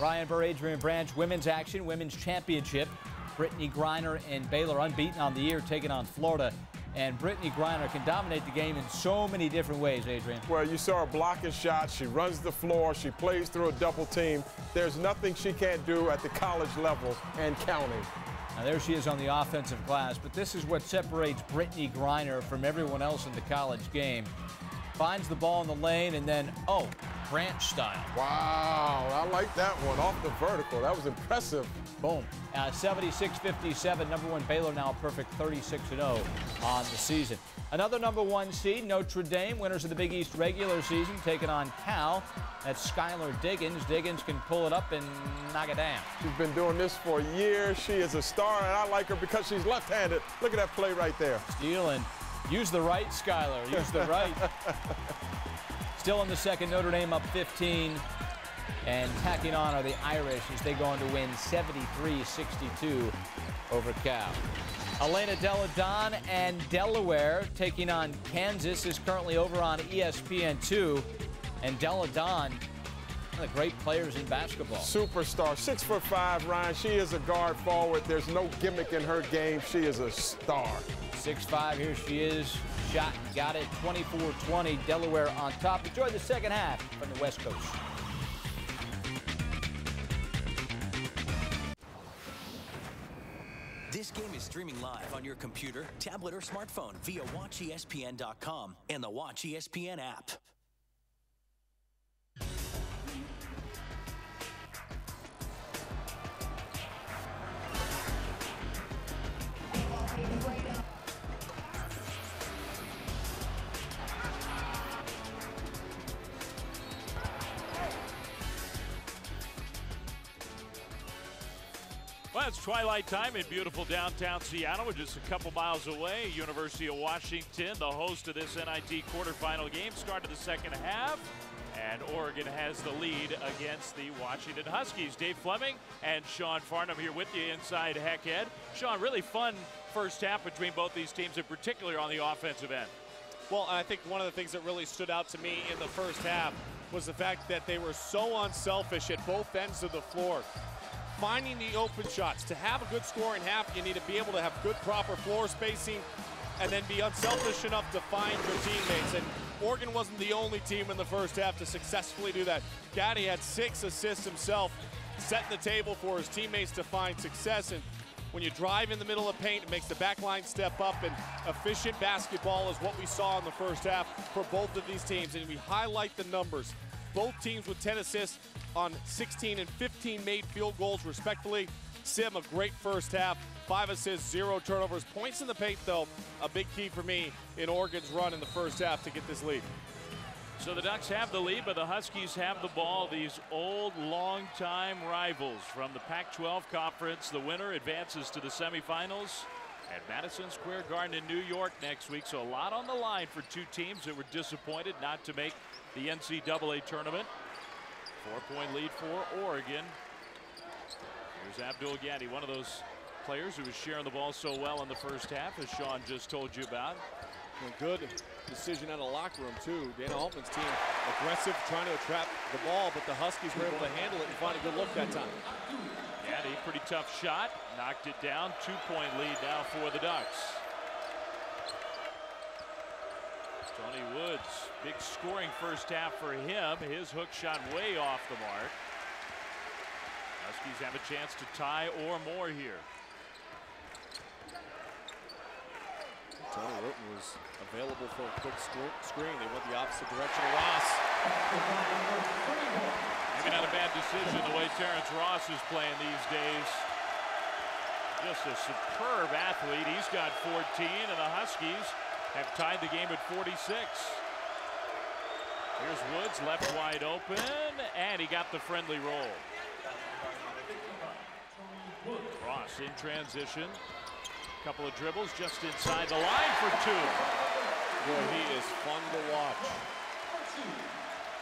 Ryan Burr, Adrian Branch, women's action, women's championship. Brittney Griner and Baylor unbeaten on the year, taking on Florida. And Brittney Griner can dominate the game in so many different ways, Adrian. Well, you saw her blocking shots. She runs the floor. She plays through a double team. There's nothing she can't do at the college level and counting. Now, there she is on the offensive glass, but this is what separates Brittney Griner from everyone else in the college game. Finds the ball in the lane, and then, oh, branch style. Wow, I like that one off the vertical. That was impressive. Boom. Uh, 76-57, number one Baylor now perfect 36-0 on the season. Another number one seed, Notre Dame, winners of the Big East regular season, taking on Cal. That's Skylar Diggins. Diggins can pull it up and knock it down. She's been doing this for years. She is a star, and I like her because she's left-handed. Look at that play right there. Stealing. Use the right, Skylar. Use the right. Still in the second, Notre Dame up 15. And tacking on are the Irish as they go on to win 73-62 over Cal. Elena Delle Donne and Delaware taking on Kansas is currently over on ESPN2. And Delle Donne, one of the great players in basketball. Superstar, six foot five, Ryan. She is a guard forward. There's no gimmick in her game. She is a star. Six five, here she is. Shot, got it, 24-20. Delaware on top. Enjoy the second half from the West Coast. This game is streaming live on your computer, tablet, or smartphone via WatchESPN.com and the Watch ESPN app. Well, it's twilight time in beautiful downtown Seattle. We're just a couple miles away. University of Washington, the host of this NIT quarterfinal game, started the second half. And Oregon has the lead against the Washington Huskies. Dave Flemming and Sean Farnham here with you inside Hec Ed. Sean, really fun first half between both these teams, in particular on the offensive end. Well, I think one of the things that really stood out to me in the first half was the fact that they were so unselfish at both ends of the floor. Finding the open shots. To have a good scoring half, you need to be able to have good, proper floor spacing and then be unselfish enough to find your teammates. And Oregon wasn't the only team in the first half to successfully do that. Gaddy had six assists himself, setting the table for his teammates to find success. And when you drive in the middle of paint, it makes the back line step up, and efficient basketball is what we saw in the first half for both of these teams. And we highlight the numbers. Both teams with 10 assists on 16 and 15 made field goals, respectively. Sim, a great first half. Five assists, zero turnovers. Points in the paint, though, a big key for me in Oregon's run in the first half to get this lead. So the Ducks have the lead, but the Huskies have the ball. These old, long-time rivals from the Pac-12 Conference. The winner advances to the semifinals at Madison Square Garden in New York next week. So a lot on the line for two teams that were disappointed not to make the NCAA tournament. Four-point lead for Oregon. Here's Abdul Gaddy, one of those players who was sharing the ball so well in the first half, as Sean just told you about. A good decision out of the locker room, too. Dana Altman's team aggressive, trying to trap the ball, but the Huskies were able to handle it and find a good look that time. Gaddy, pretty tough shot, knocked it down. Two-point lead now for the Ducks. Tony Woods, big scoring first half for him. His hook shot way off the mark. Huskies have a chance to tie or more here. Tony Wroten was available for a quick screen. They went the opposite direction of Ross. Maybe not a bad decision the way Terrence Ross is playing these days. Just a superb athlete. He's got 14, and the Huskies have tied the game at 46. Here's Woods left wide open, and he got the friendly roll. Ross in transition. Couple of dribbles just inside the line for two. Boy, he is fun to watch.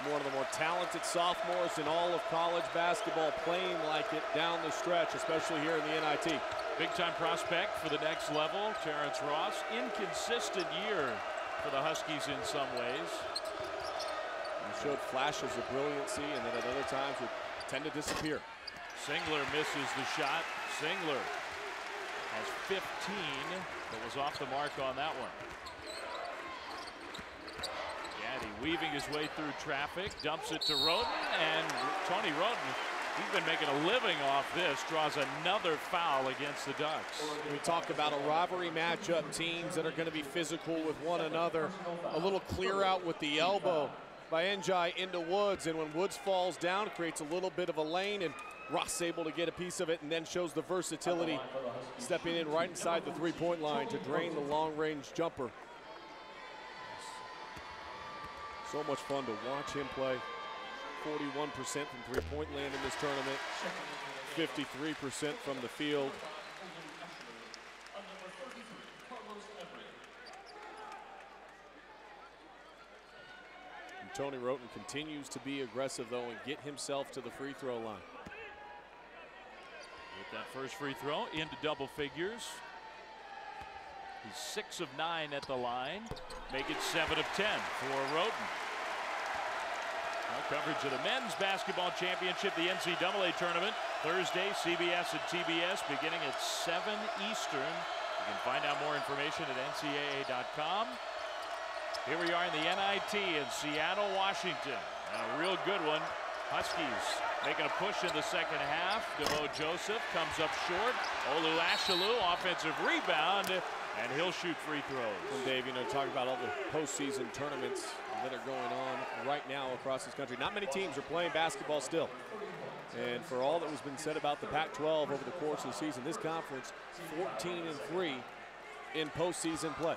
One of the more talented sophomores in all of college basketball playing like it down the stretch, especially here in the NIT. Big time prospect for the next level, Terrence Ross. Inconsistent year for the Huskies in some ways. He showed flashes of brilliancy and then at other times would tend to disappear. Singler misses the shot. Singler has 15, but was off the mark on that one. Gaddy weaving his way through traffic, dumps it to Wroten, and Tony Wroten he's been making a living off this, draws another foul against the Ducks. We talk about a rivalry matchup, teams that are going to be physical with one another. A little clear out with the elbow by N'Diaye into Woods, and when Woods falls down, creates a little bit of a lane, and Ross able to get a piece of it and then shows the versatility, stepping in right inside the three-point line to drain the long-range jumper. So much fun to watch him play. 41% from three-point land in this tournament, 53% from the field. And Tony Wroten continues to be aggressive, though, and get himself to the free throw line. That first free throw into double figures. He's six of nine at the line. Make it seven of 10 for Wroten. Coverage of the men's basketball championship, the NCAA tournament, Thursday, CBS and TBS, beginning at 7 Eastern. You can find out more information at ncaa.com. Here we are in the NIT in Seattle, Washington. And a real good one. Huskies making a push in the second half. DeVoe Joseph comes up short. Olu Ashaolu, offensive rebound, and he'll shoot free throws. And Dave, you know, talk about all the postseason tournaments that are going on right now across this country. Not many teams are playing basketball still. And for all that has been said about the Pac-12 over the course of the season, this conference 14 and 3 in postseason play.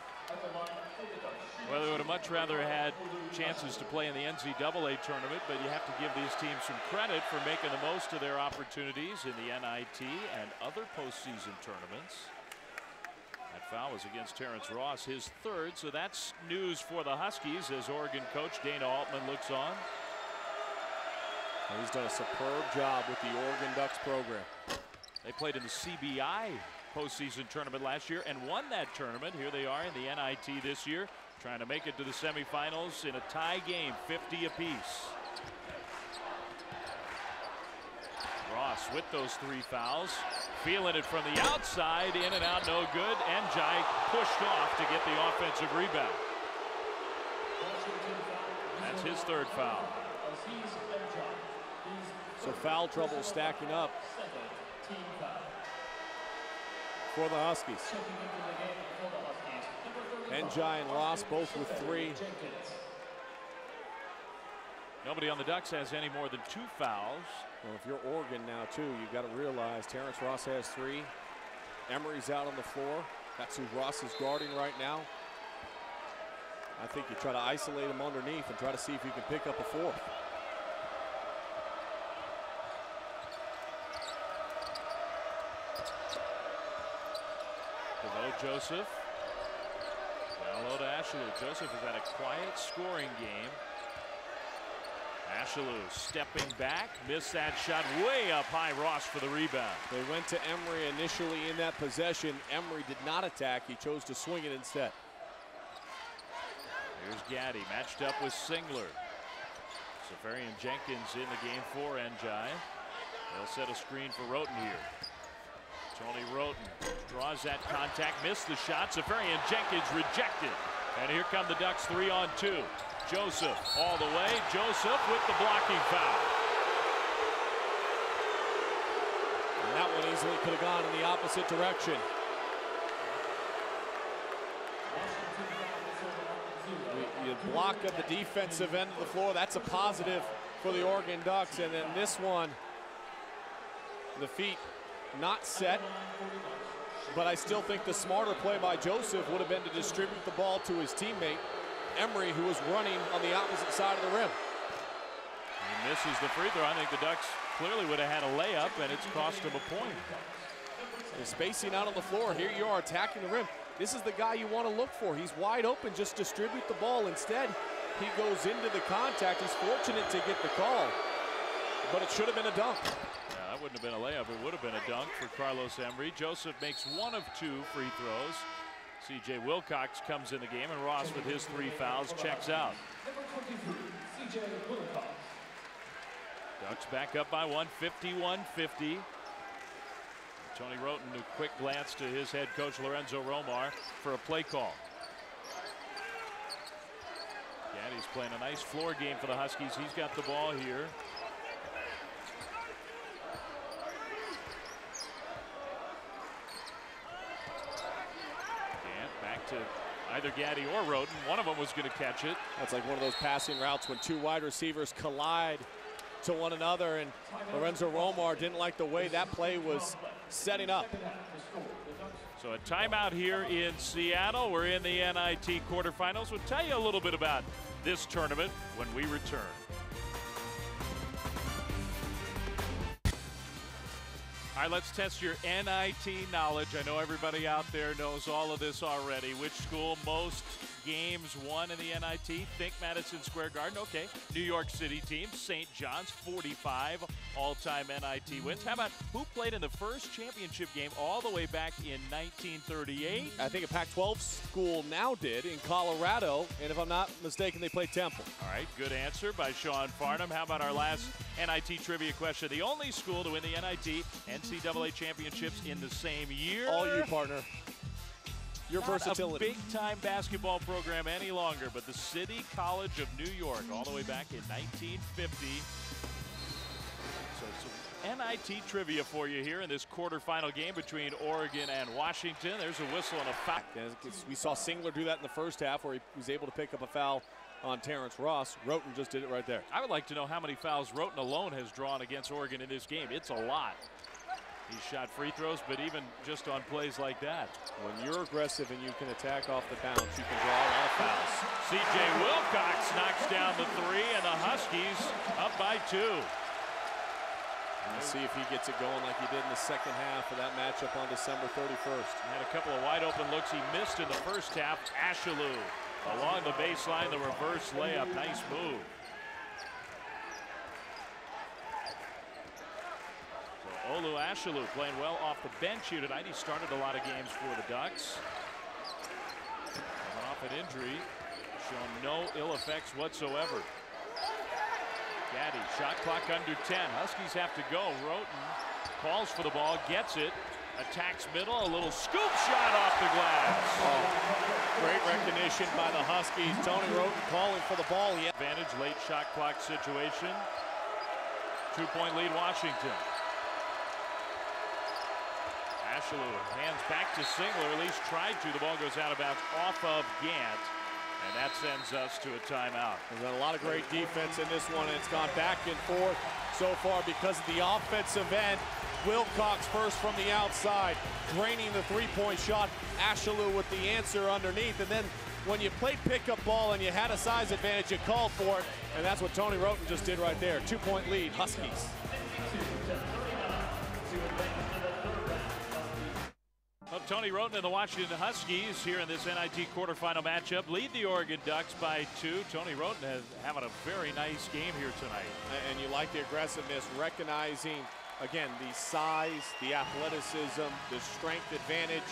Well, they would have much rather had chances to play in the NCAA tournament, but you have to give these teams some credit for making the most of their opportunities in the NIT and other postseason tournaments. That foul was against Terrence Ross, his third, so that's news for the Huskies as Oregon coach Dana Altman looks on. He's done a superb job with the Oregon Ducks program. They played in the CBI postseason tournament last year and won that tournament. Here they are in the NIT this year, trying to make it to the semifinals in a tie game, 50 apiece. Ross with those three fouls. Feeling it from the outside, in and out, no good. And Jai pushed off to get the offensive rebound. That's his third foul. So foul trouble stacking up for the Huskies. N'Diaye and Ross both with three. Nobody on the Ducks has any more than two fouls. Well, if you're Oregon now, too, you've got to realize Terrence Ross has three. Emory's out on the floor. That's who Ross is guarding right now. I think you try to isolate him underneath and try to see if you can pick up a fourth. Devoe Joseph. Down low to Ashaolu. Joseph has had a quiet scoring game. Ashaolu stepping back, missed that shot way up high. Ross for the rebound. They went to Emory initially in that possession. Emory did not attack. He chose to swing it instead. Here's Gaddy matched up with Singler. Seferian Jenkins in the game for N'Diaye. They'll set a screen for Wroten here. Tony Wroten draws that contact, missed the shot. Seferian Jenkins rejected. And here come the Ducks three on two. Joseph all the way. Joseph with the blocking foul. And that one easily could have gone in the opposite direction. You block of the defensive end of the floor. That's a positive for the Oregon Ducks. And then this one, the feet not set. But I still think the smarter play by Joseph would have been to distribute the ball to his teammate, Emory, who was running on the opposite side of the rim. He misses the free throw. I think the Ducks clearly would have had a layup, and it's cost him a point. The spacing out on the floor. Here you are attacking the rim. This is the guy you want to look for. He's wide open. Just distribute the ball. Instead, he goes into the contact. He's fortunate to get the call, but it should have been a dunk. Wouldn't have been a layup. It would have been a dunk for Carlos Emory. Joseph makes one of two free throws. C.J. Wilcox comes in the game, and Ross with his three fouls checks out. Ducks back up by one, 51-50. Tony Wroten, a quick glance to his head coach Lorenzo Romar for a play call. Gaddy's playing a nice floor game for the Huskies. He's got the ball here. And back to either Gaddy or Wroten. One of them was going to catch it. That's like one of those passing routes when two wide receivers collide to one another, and Lorenzo Romar didn't like the way that play was setting up. So a timeout here in Seattle. We're in the NIT quarterfinals. We'll tell you a little bit about this tournament when we return. Right, let's test your NIT knowledge. I know everybody out there knows all of this already. Which school most games won in the NIT? Think Madison Square Garden. Okay. New York City team, St. John's, 45 all-time NIT wins. How about who played in the first championship game all the way back in 1938? I think a Pac-12 school now did in Colorado, and if I'm not mistaken, they played Temple. All right, good answer by Sean Farnham. How about our last NIT trivia question? The only school to win the NIT NCAA championships in the same year. All you, partner. Your Not versatility. a big-time basketball program any longer, but the City College of New York, all the way back in 1950. So some NIT trivia for you here in this quarterfinal game between Oregon and Washington. There's a whistle and a foul. We saw Singler do that in the first half where he was able to pick up a foul on Terrence Ross. Wroten just did it right there. I would like to know how many fouls Wroten alone has drawn against Oregon in this game. It's a lot. He shot free throws, but even just on plays like that. When you're aggressive and you can attack off the bounce, you can draw a lot of fouls. C.J. Wilcox knocks down the three, and the Huskies up by two. Let's see if he gets it going like he did in the second half of that matchup on December 31st. He Had a couple of wide open looks he missed in the first half. Ashaolu along the baseline, the reverse layup. Nice move. Ashaolu Ashaolu playing well off the bench here tonight. He started a lot of games for the Ducks. Coming off an injury, shown no ill effects whatsoever. Gaddy, shot clock under 10. Huskies have to go. Wroten calls for the ball, gets it, attacks middle, a little scoop shot off the glass. Oh, great recognition by the Huskies. Tony Wroten calling for the ball. He Advantage late shot clock situation. Two-point lead Washington. Ashaolu hands back to Singler, at least tried to. The ball goes out of bounds off of Gant. And that sends us to a timeout. There's been a lot of great defense in this one, and it's gone back and forth so far because of the offensive end. Wilcox first from the outside, draining the three-point shot. Ashaolu with the answer underneath, and then when you played pickup ball and you had a size advantage, you called for it, and that's what Tony Wroten just did right there. Two-point lead, Huskies. Tony Wroten and the Washington Huskies here in this NIT quarterfinal matchup lead the Oregon Ducks by two. Tony Wroten has having a very nice game here tonight. And you like the aggressiveness, recognizing, again, the size, the athleticism, the strength advantage.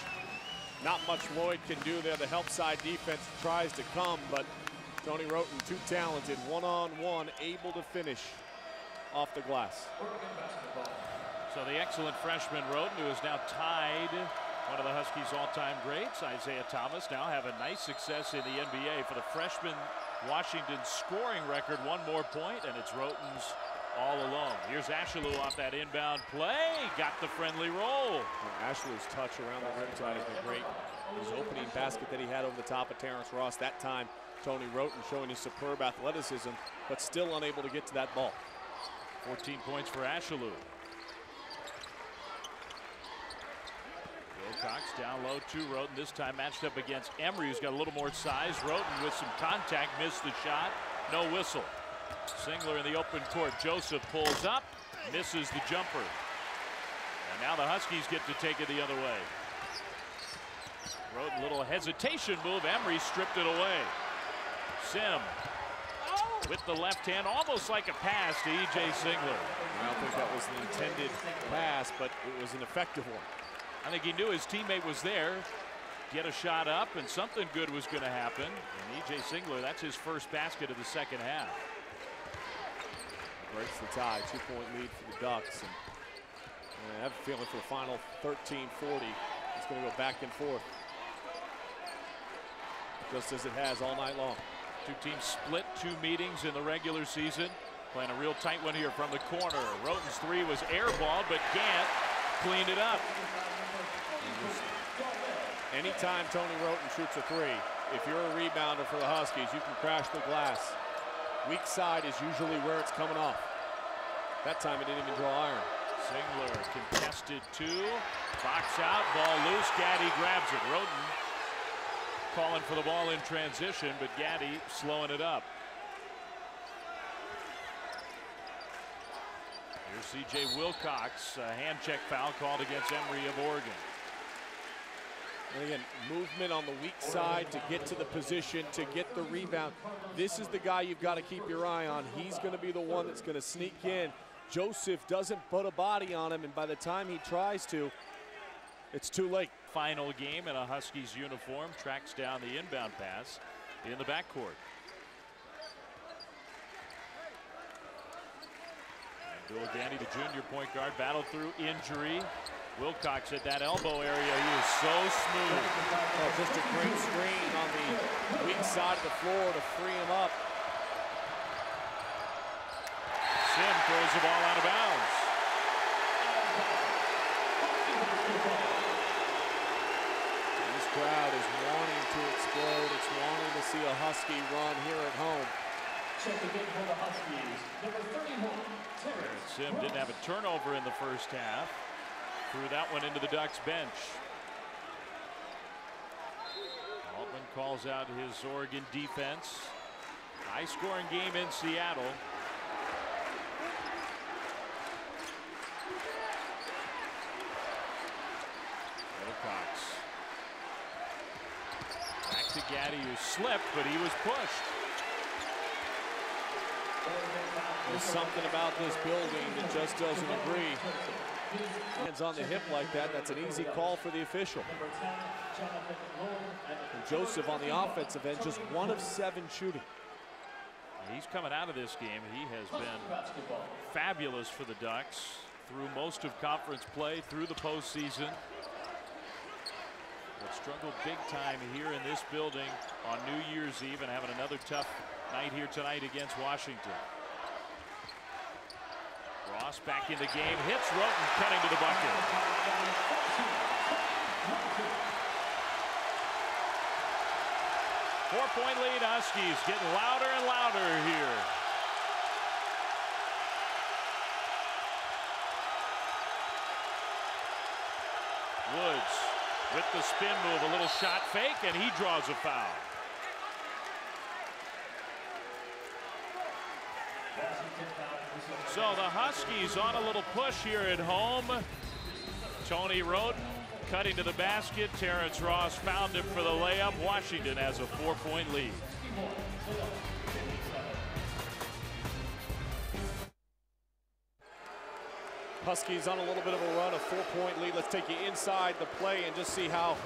Not much Loyd can do there. The help side defense tries to come, but Tony Wroten, too talented, one-on-one, -on -one, able to finish off the glass. So the excellent freshman Wroten, who is now tied one of the Huskies' all-time greats, Isaiah Thomas, now having nice success in the NBA for the freshman Washington scoring record. One more point, and it's Wroten's all alone. Here's Ashaolu off that inbound play. Got the friendly roll. Ashaolu's touch around the rim tonight has been great. His opening basket that he had over the top of Terrence Ross, that time Tony Wroten showing his superb athleticism, but still unable to get to that ball. 14 points for Ashaolu. Wilcox down low to Wroten. This time matched up against Emory, who's got a little more size. Wroten with some contact, missed the shot. No whistle. Singler in the open court. Joseph pulls up, misses the jumper. And now the Huskies get to take it the other way. Wroten little hesitation move. Emory stripped it away. Sim with the left hand, almost like a pass to E.J. Singler. I don't think that was the intended pass, but it was an effective one. I think he knew his teammate was there. Get a shot up, and something good was going to happen. And E.J. Singler, that's his first basket of the second half. Breaks the tie, two-point lead for the Ducks. And, and I have a feeling for the final 13-40, it's going to go back and forth. Just as it has all night long. Two teams split two meetings in the regular season. Playing a real tight one here from the corner. Wroten's three was airballed, but Gant cleaned it up. Anytime Tony Wroten shoots a three, if you're a rebounder for the Huskies, you can crash the glass. Weak side is usually where it's coming off. That time it didn't even draw iron. Singler contested two. Box out, ball loose. Gaddy grabs it. Wroten calling for the ball in transition, but Gaddy slowing it up. Here's C.J. Wilcox, a hand check foul called against Emory of Oregon. And again, movement on the weak side to get to the position, to get the rebound. This is the guy you've got to keep your eye on. He's going to be the one that's going to sneak in. Joseph doesn't put a body on him, and by the time he tries to, it's too late. Final game in a Huskies uniform tracks down the inbound pass in the backcourt. Bill Gandy, the junior point guard, battled through injury. Wilcox at that elbow area, he is so smooth. Oh, just a great screen on the weak side of the floor to free him up. Sim throws the ball out of bounds. This crowd is wanting to explode. It's wanting to see a Husky run here at home. Check again for the Huskies, number 31, Terrence. Sim didn't have a turnover in the first half. Threw that one into the Ducks bench. Altman calls out his Oregon defense. High scoring game in Seattle. Wilcox. Back to Gaddy who slipped, but he was pushed. There's something about this building that just doesn't agree. Hands on the hip like that, that's an easy call for the official. And Joseph on the offensive end, just one of seven shooting. He's coming out of this game. He has been fabulous for the Ducks through most of conference play, through the postseason. But struggled big time here in this building on New Year's Eve and having another tough night here tonight against Washington. Ross back in the game, hits Wroten, cutting to the bucket. Four-point lead, Huskies getting louder and louder here. Woods with the spin move, a little shot fake, and he draws a foul. So the Huskies on a little push here at home. Tony Wroten cutting to the basket. Terrence Ross found him for the layup. Washington has a four-point lead. Huskies on a little bit of a run, a four-point lead. Let's take you inside the play and just see how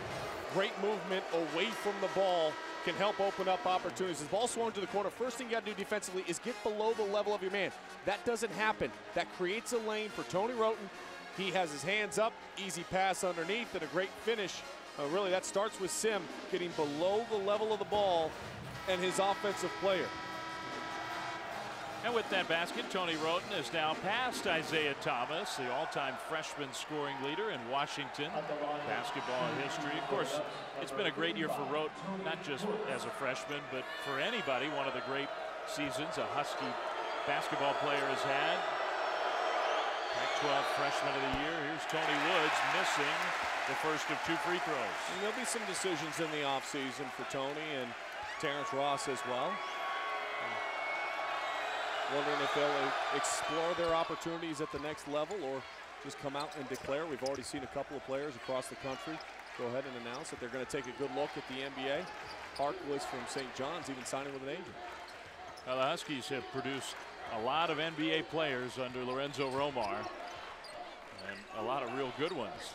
great movement away from the ball can help open up opportunities. As ball swung to the corner, first thing you got to do defensively is get below the level of your man. That doesn't happen. That creates a lane for Tony Wroten. He has his hands up, easy pass underneath, and a great finish. Uh, really, that starts with Sim getting below the level of the ball and his offensive player. And with that basket, Tony Wroten is now past Isaiah Thomas, the all-time freshman scoring leader in Washington basketball history. Of course, it's been a great year for Wroten, not just as a freshman, but for anybody, one of the great seasons a Husky basketball player has had. Pac-12 freshman of the year. Here's Tony Woods missing the first of two free throws. And there'll be some decisions in the offseason for Tony and Terrence Ross as well. Wondering if they'll uh, explore their opportunities at the next level or just come out and declare. We've already seen a couple of players across the country go ahead and announce that they're going to take a good look at the NBA. was from St. John's even signing with an agent. Now the Huskies have produced a lot of NBA players under Lorenzo Romar and a lot of real good ones.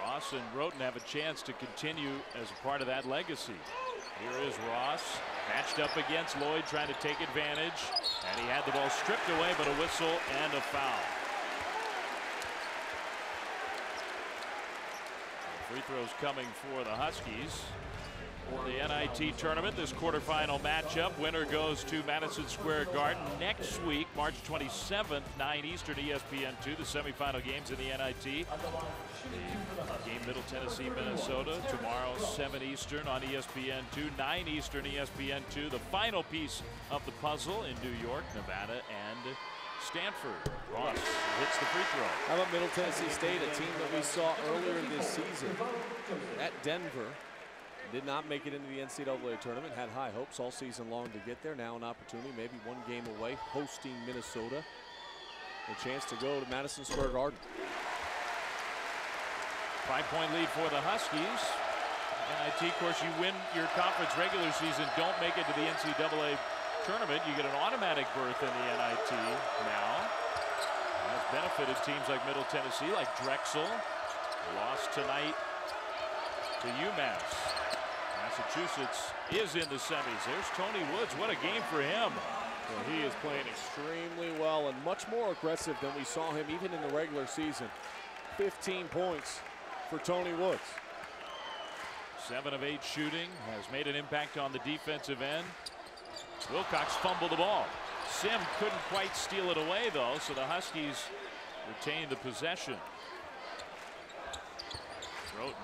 Ross and Wroten have a chance to continue as a part of that legacy. Here is Ross matched up against Loyd trying to take advantage and he had the ball stripped away but a whistle and a foul. Free throws coming for the Huskies for the NIT tournament. This quarterfinal matchup. Winner goes to Madison Square Garden next week, March 27th, 9 Eastern, ESPN2. The semifinal games in the NIT. The game Middle Tennessee, Minnesota. Tomorrow, 7 Eastern on ESPN2, 9 Eastern, ESPN2. The final piece of the puzzle in New York, Nevada, and Stanford. Ross hits the free throw. How about Middle Tennessee State, a team that we saw earlier this season at Denver did not make it into the NCAA tournament. Had high hopes all season long to get there. Now an opportunity, maybe one game away, hosting Minnesota. A chance to go to Madison Square Garden. Five-point lead for the Huskies. NIT, of course, you win your conference regular season, don't make it to the NCAA tournament, you get an automatic berth in the NIT now. Has benefited teams like Middle Tennessee, like Drexel. Lost tonight to UMass. Massachusetts is in the semis. There's Tony Woods. What a game for him. Well, he is playing extremely well and much more aggressive than we saw him even in the regular season. 15 points for Tony Woods. Seven of eight shooting has made an impact on the defensive end. Wilcox fumbled the ball. Sim couldn't quite steal it away though, so the Huskies retain the possession. Wroten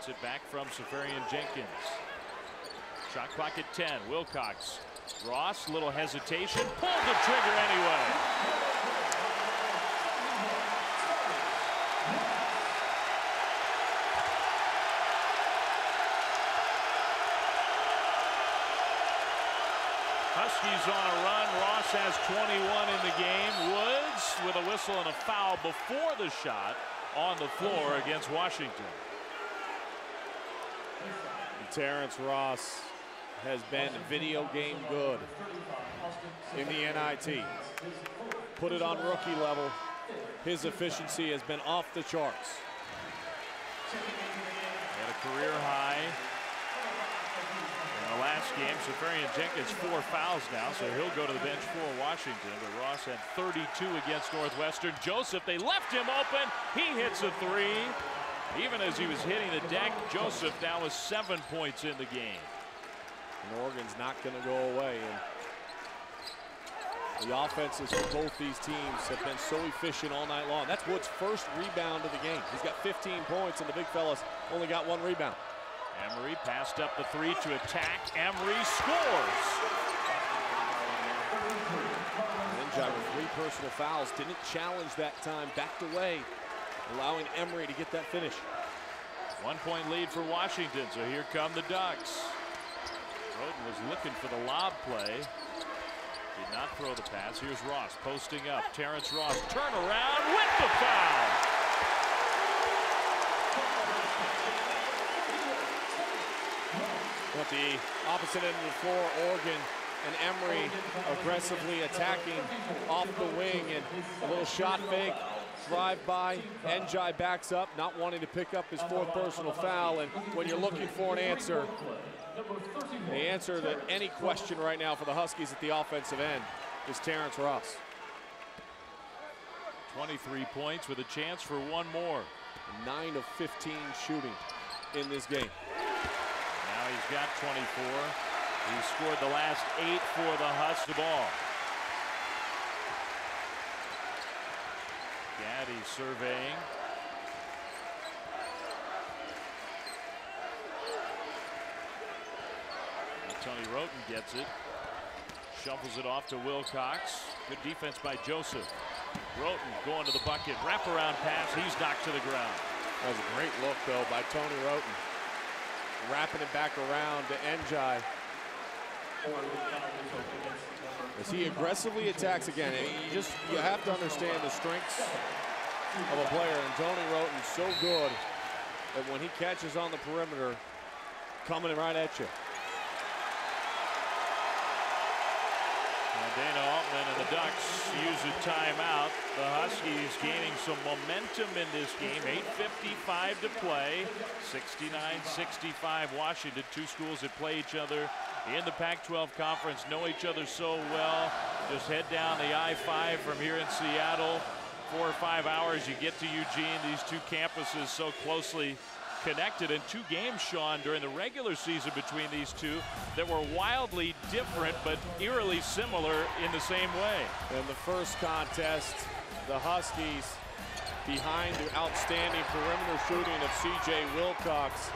Gets it back from Seferian-Jenkins. Shot clock at 10. Wilcox. Ross, little hesitation. Pulled the trigger anyway. Huskies on a run. Ross has 21 in the game. Woods with a whistle and a foul before the shot on the floor against Washington. Terrence Ross has been video game good. in the NIT. Put it on rookie level. His efficiency has been off the charts. At a career high in the last game. Seferian-Jenkins four fouls now, so he'll go to the bench for Washington. But Ross had 32 against Northwestern. Joseph, they left him open. He hits a three. Even as he was hitting the deck, Joseph now with seven points in the game. And Oregon's not going to go away. And the offenses for both these teams have been so efficient all night long. That's Wood's first rebound of the game. He's got 15 points, and the big fellas only got one rebound. Emory passed up the three to attack. Emory scores. N'Diaye with three personal fouls. Didn't challenge that time. Backed away allowing Emory to get that finish. One point lead for Washington, so here come the Ducks. Wroten was looking for the lob play. Did not throw the pass. Here's Ross posting up. Terrence Ross turn around with the foul. At the opposite end of the floor, Oregon and Emory aggressively attacking off the wing and a little shot fake drive by. N'Diaye backs up, not wanting to pick up his fourth personal foul. And when you're looking for an answer, the answer to any question right now for the Huskies at the offensive end is Terrence Ross. 23 points with a chance for one more. 9 of 15 shooting in this game. Now he's got 24. He scored the last eight for the Husk ball. Surveying. Tony Wroten gets it. Shuffles it off to Wilcox. Good defense by Joseph. Wroten going to the bucket. Wraparound pass. He's knocked to the ground. That was a great look, though, by Tony Wroten. Wrapping it back around to N'Diaye. As he aggressively attacks again, you just you have to understand the strengths of a player, and Tony Wroten's so good that when he catches on the perimeter, coming right at you. Dana Altman and the Ducks use a timeout. The Huskies gaining some momentum in this game. 8.55 to play. 69-65 Washington. Two schools that play each other in the Pac-12 conference know each other so well. Just head down the I-5 from here in Seattle. Four or five hours, you get to Eugene. These two campuses so closely connected in two games, Sean, during the regular season between these two that were wildly different but eerily similar in the same way. In the first contest, the Huskies behind the outstanding perimeter shooting of C.J. Wilcox,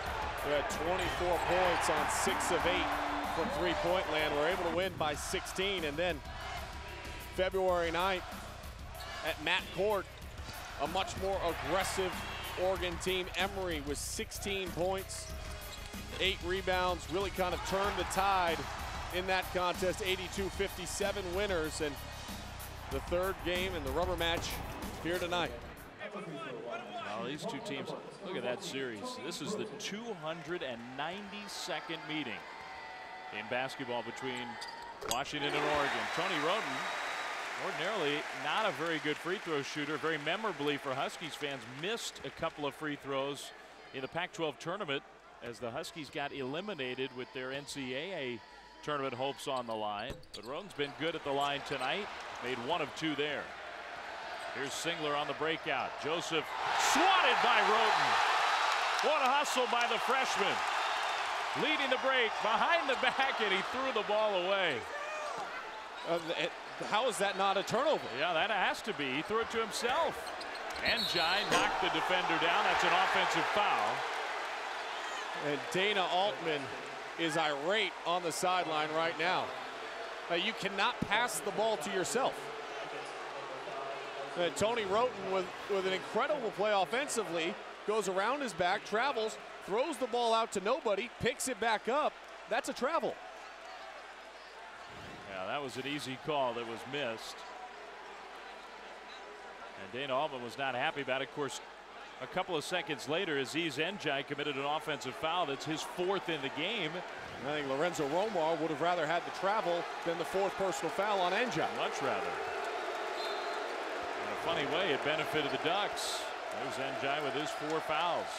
who had 24 points on six of eight from three-point land. We're able to win by 16, and then February 9th at Matt Court, a much more aggressive Oregon team. Emory with 16 points, eight rebounds, really kind of turned the tide in that contest. 82-57 winners, and the third game in the rubber match here tonight. Well, these two teams, look at that series. This is the 292nd meeting in basketball between Washington and Oregon. Tony Wroten, ordinarily not a very good free throw shooter, very memorably for Huskies fans, missed a couple of free throws in the Pac-12 tournament as the Huskies got eliminated with their NCAA tournament hopes on the line. But Wroten's been good at the line tonight, made one of two there. Here's Singler on the breakout. Joseph swatted by Wroten. What a hustle by the freshman leading the break behind the back, and he threw the ball away. Uh, how is that not a turnover? Yeah, that has to be. He threw it to himself. And Jai knocked the defender down. That's an offensive foul. And Dana Altman is irate on the sideline right now. Uh, you cannot pass the ball to yourself. Uh, Tony Wroten with, with an incredible play offensively, goes around his back, travels, throws the ball out to nobody, picks it back up. That's a travel. Yeah, that was an easy call that was missed. And Dana Altman was not happy about it. Of course, a couple of seconds later, Aziz N'Diaye committed an offensive foul. That's his fourth in the game. I think Lorenzo Romar would have rather had the travel than the fourth personal foul on N'Diaye. Much rather. In a funny way, it benefited the Ducks. There's N'Diaye with his four fouls.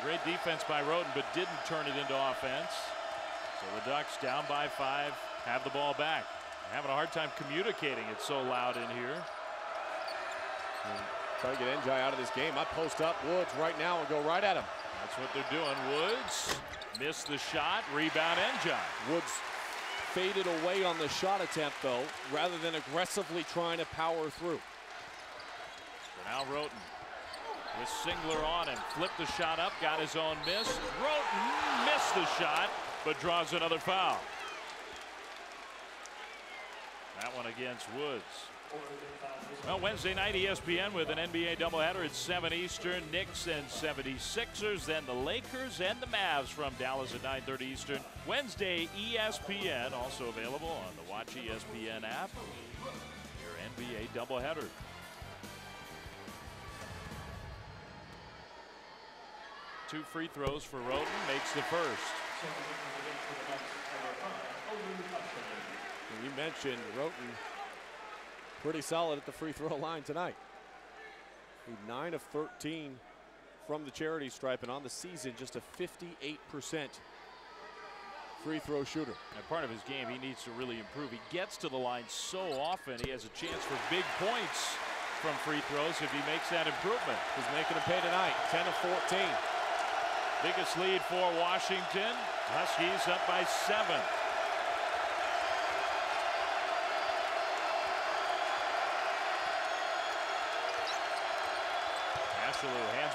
A great defense by Wroten, but didn't turn it into offense. So the Ducks down by five, have the ball back. Having a hard time communicating. It's so loud in here. And try to get N'Diaye out of this game. I post up Woods right now and go right at him. That's what they're doing. Woods missed the shot. Rebound N'Diaye. Woods faded away on the shot attempt, though, rather than aggressively trying to power through. Now Wroten with Singler on him. Flipped the shot up, got his own miss. Wroten missed the shot, but draws another foul. That one against Woods. Well, Wednesday night, ESPN with an NBA doubleheader at 7 Eastern. Knicks and 76ers, then the Lakers and the Mavs from Dallas at 9.30 Eastern. Wednesday, ESPN, also available on the Watch ESPN app. Your NBA doubleheader. Two free throws for Wroten, makes the first. And you mentioned Wroten pretty solid at the free throw line tonight. He 9 of 13 from the charity stripe and on the season just a 58% free throw shooter. And part of his game he needs to really improve. He gets to the line so often he has a chance for big points from free throws if he makes that improvement. He's making them pay tonight, 10 of 14. Biggest lead for Washington. Huskies up by seven.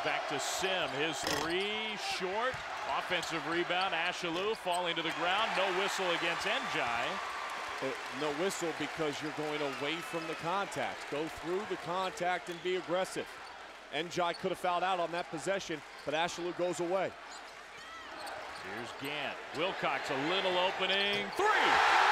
Back to Sim. His three short. Offensive rebound. Ashaolu falling to the ground. No whistle against N'Diaye. Uh, no whistle because you're going away from the contact. Go through the contact and be aggressive. N'Diaye could have fouled out on that possession, but Ashaolu goes away. Here's Gant. Wilcox, a little opening. Three!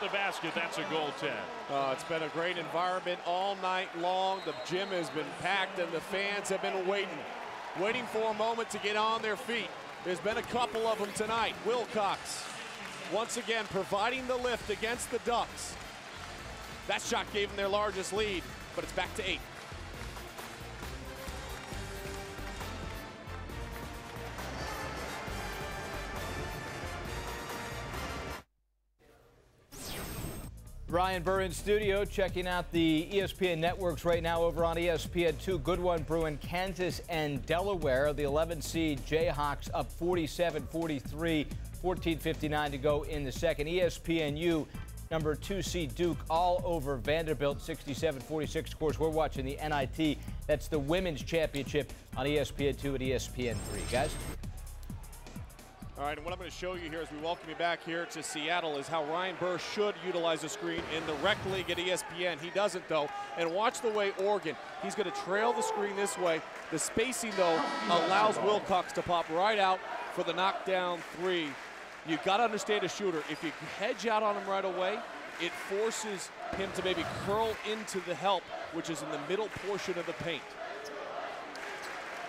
They'll the basket. That's a goaltend. Uh, it's been a great environment all night long. The gym has been packed and the fans have been waiting, waiting for a moment to get on their feet. There's been a couple of them tonight. Wilcox, once again, providing the lift against the Ducks. That shot gave them their largest lead, but it's back to eight. Ryan Burr in studio checking out the ESPN networks right now over on ESPN2. Good one, Bruin, Kansas and Delaware. The 11 seed Jayhawks up 47 43, 14.59 to go in the second. ESPNU, number two seed Duke, all over Vanderbilt 67 46. Of course, we're watching the NIT. That's the women's championship on ESPN2 and ESPN3. Guys? All right, and what I'm going to show you here as we welcome you back here to Seattle is how Ryan Burr should utilize the screen in the rec league at ESPN. He doesn't, though. And watch the way Oregon, he's going to trail the screen this way. The spacing, though, allows Wilcox to pop right out for the knockdown three. You've got to understand a shooter. If you hedge out on him right away, it forces him to maybe curl into the help, which is in the middle portion of the paint.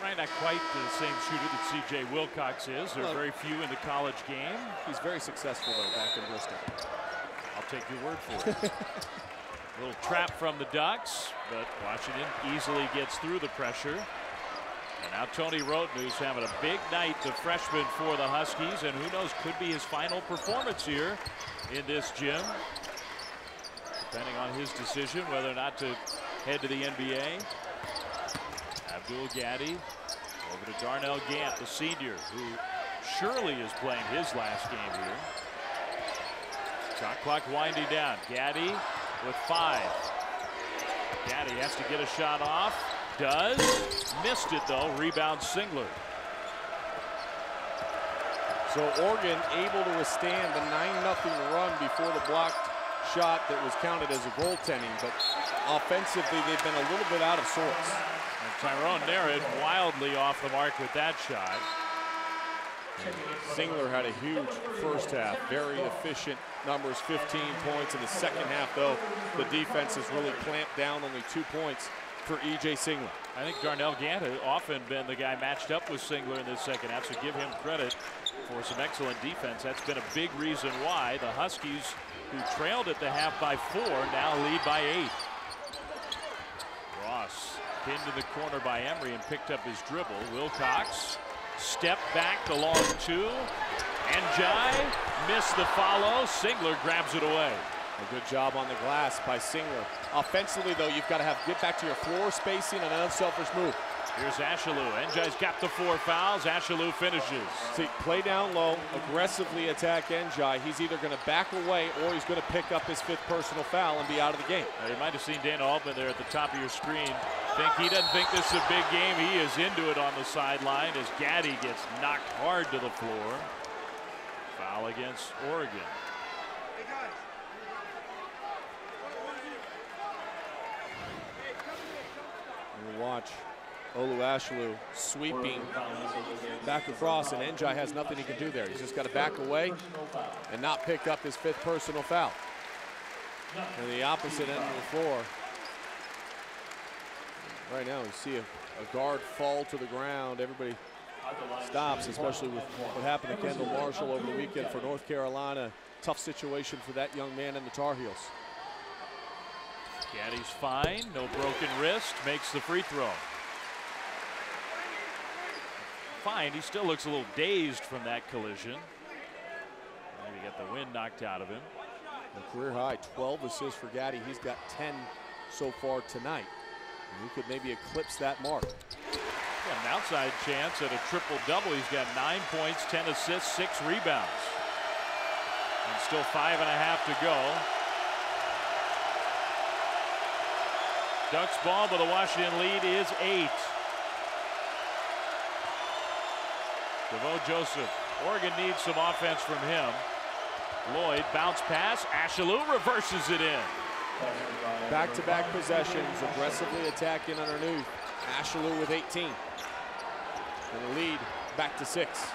Right, not quite the same shooter that C.J. Wilcox is. There are very few in the college game. He's very successful, though, back in Bristol. I'll take your word for it. A little trap from the Ducks, but Washington easily gets through the pressure. And now Tony Wroten, who's having a big night, the freshman for the Huskies, and who knows, could be his final performance here in this gym. Depending on his decision whether or not to head to the NBA. Abdul Gaddy over to Darnell Gant, the senior, who surely is playing his last game here. Shot clock winding down. Gaddy with five. Gaddy has to get a shot off. Does. Missed it though. Rebound Singler. So Oregon able to withstand the 9-0 run before the blocked shot that was counted as a goaltending, but offensively they've been a little bit out of sorts. Tyrone Nared wildly off the mark with that shot. Singler had a huge first half, very efficient numbers, 15 points. In the second half, though, the defense has really clamped down only two points for E.J. Singler. I think Darnell Gant has often been the guy matched up with Singler in this second half, so give him credit for some excellent defense. That's been a big reason why the Huskies, who trailed at the half by four, now lead by eight. Ross pinned in the corner by Emory and picked up his dribble. Wilcox step back the long two. And Jai missed the follow. Singler grabs it away. A good job on the glass by Singler. Offensively, though, you've got to have get back to your floor spacing and an unselfish move. Here's Ashaolu. N'Diaye's got the four fouls. Ashaolu finishes. See, play down low, aggressively attack N'Diaye. He's either going to back away or he's going to pick up his fifth personal foul and be out of the game. Now, you might have seen Dana Altman there at the top of your screen. Think he doesn't think this is a big game. He is into it on the sideline as Gaddy gets knocked hard to the floor. Foul against Oregon. Watch Olu Ashaolu sweeping back across, and N'Diaye has nothing he can do there. He's just got to back away and not pick up his fifth personal foul. And the opposite end of the floor. Right now, we see a, a guard fall to the ground. Everybody stops, especially with what happened to Kendall Marshall over the weekend for North Carolina. Tough situation for that young man in the Tar Heels. Gaddy's fine, no broken wrist, makes the free throw. Fine, he still looks a little dazed from that collision. Maybe got the wind knocked out of him. A career high 12 assists for Gaddy. He's got 10 so far tonight. And he could maybe eclipse that mark. Got an outside chance at a triple double. He's got nine points, 10 assists, six rebounds. And still five and a half to go. Ducks ball, but the Washington lead is eight. DeVoe Joseph. Oregon needs some offense from him. Loyd bounce pass. Ashaolu reverses it in. Back-to-back -back possessions, aggressively attacking underneath. Ashaolu with 18. And the lead back to six.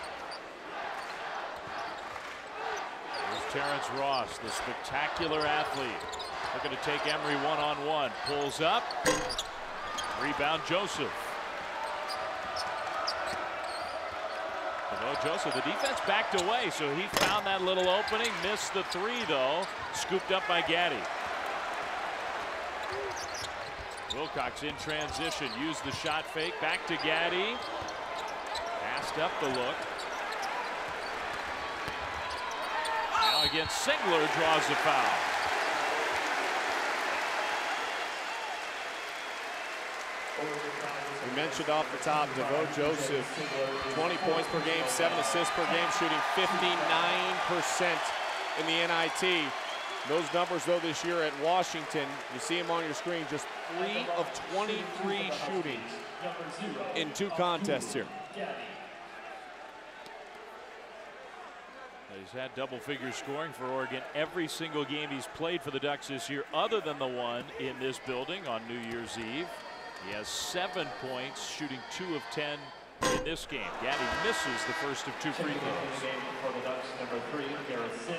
There's Terrence Ross, the spectacular athlete. Looking to take Emory one-on-one. -on -one. Pulls up. Rebound Joseph. DeVoe Joseph, the defense backed away, so he found that little opening. Missed the three, though. Scooped up by Gaddy. Wilcox in transition. Used the shot fake. Back to Gaddy. Passed up the look. Now against Singler draws the foul. We mentioned off the top, DeVoe Joseph, 20 points per game, seven assists per game, shooting 59% in the NIT. Those numbers, though, this year at Washington, you see him on your screen, just three of 23 shooting in two contests here. He's had double figure scoring for Oregon every single game he's played for the Ducks this year, other than the one in this building on New Year's Eve. He has seven points, shooting two of 10 in this game. Gaddy misses the first of two free throws. Number three, Garrison.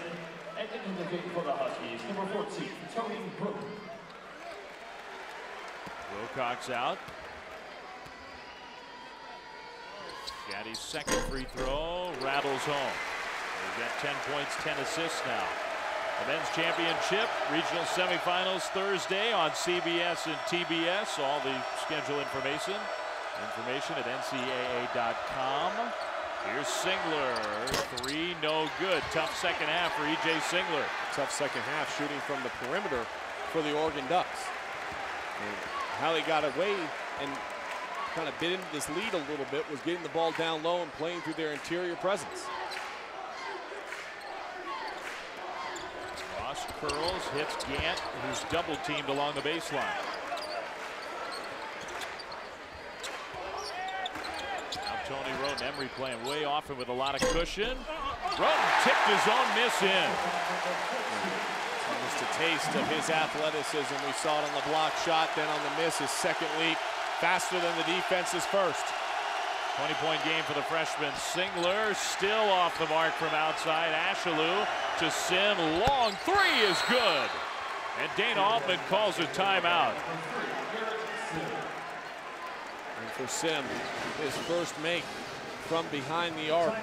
And in the game for the Huskies, number 14, Tony Brook. Wilcox out. Gaddy's second free throw rattles home. He's got 10 points, 10 assists now. The men's championship regional semifinals Thursday on CBS and TBS. All the schedule information, information at ncaa.com. Here's Singler, three, no good. Tough second half for E.J. Singler. Tough second half shooting from the perimeter for the Oregon Ducks. And how he got away and kind of bit into this lead a little bit was getting the ball down low and playing through their interior presence. Ross curls, hits Gant, who's double teamed along the baseline. Now Tony Wroten, Emory playing way off and with a lot of cushion. Wroten tipped his own miss in. Just a taste of his athleticism. We saw it on the block shot, then on the miss, his second leap. Faster than the defense's first. 20-point game for the freshman. Singler still off the mark from outside. Ashaolu to Sim. Long three is good. And Dana Altman calls a timeout. And for Sim, his first make from behind the arc.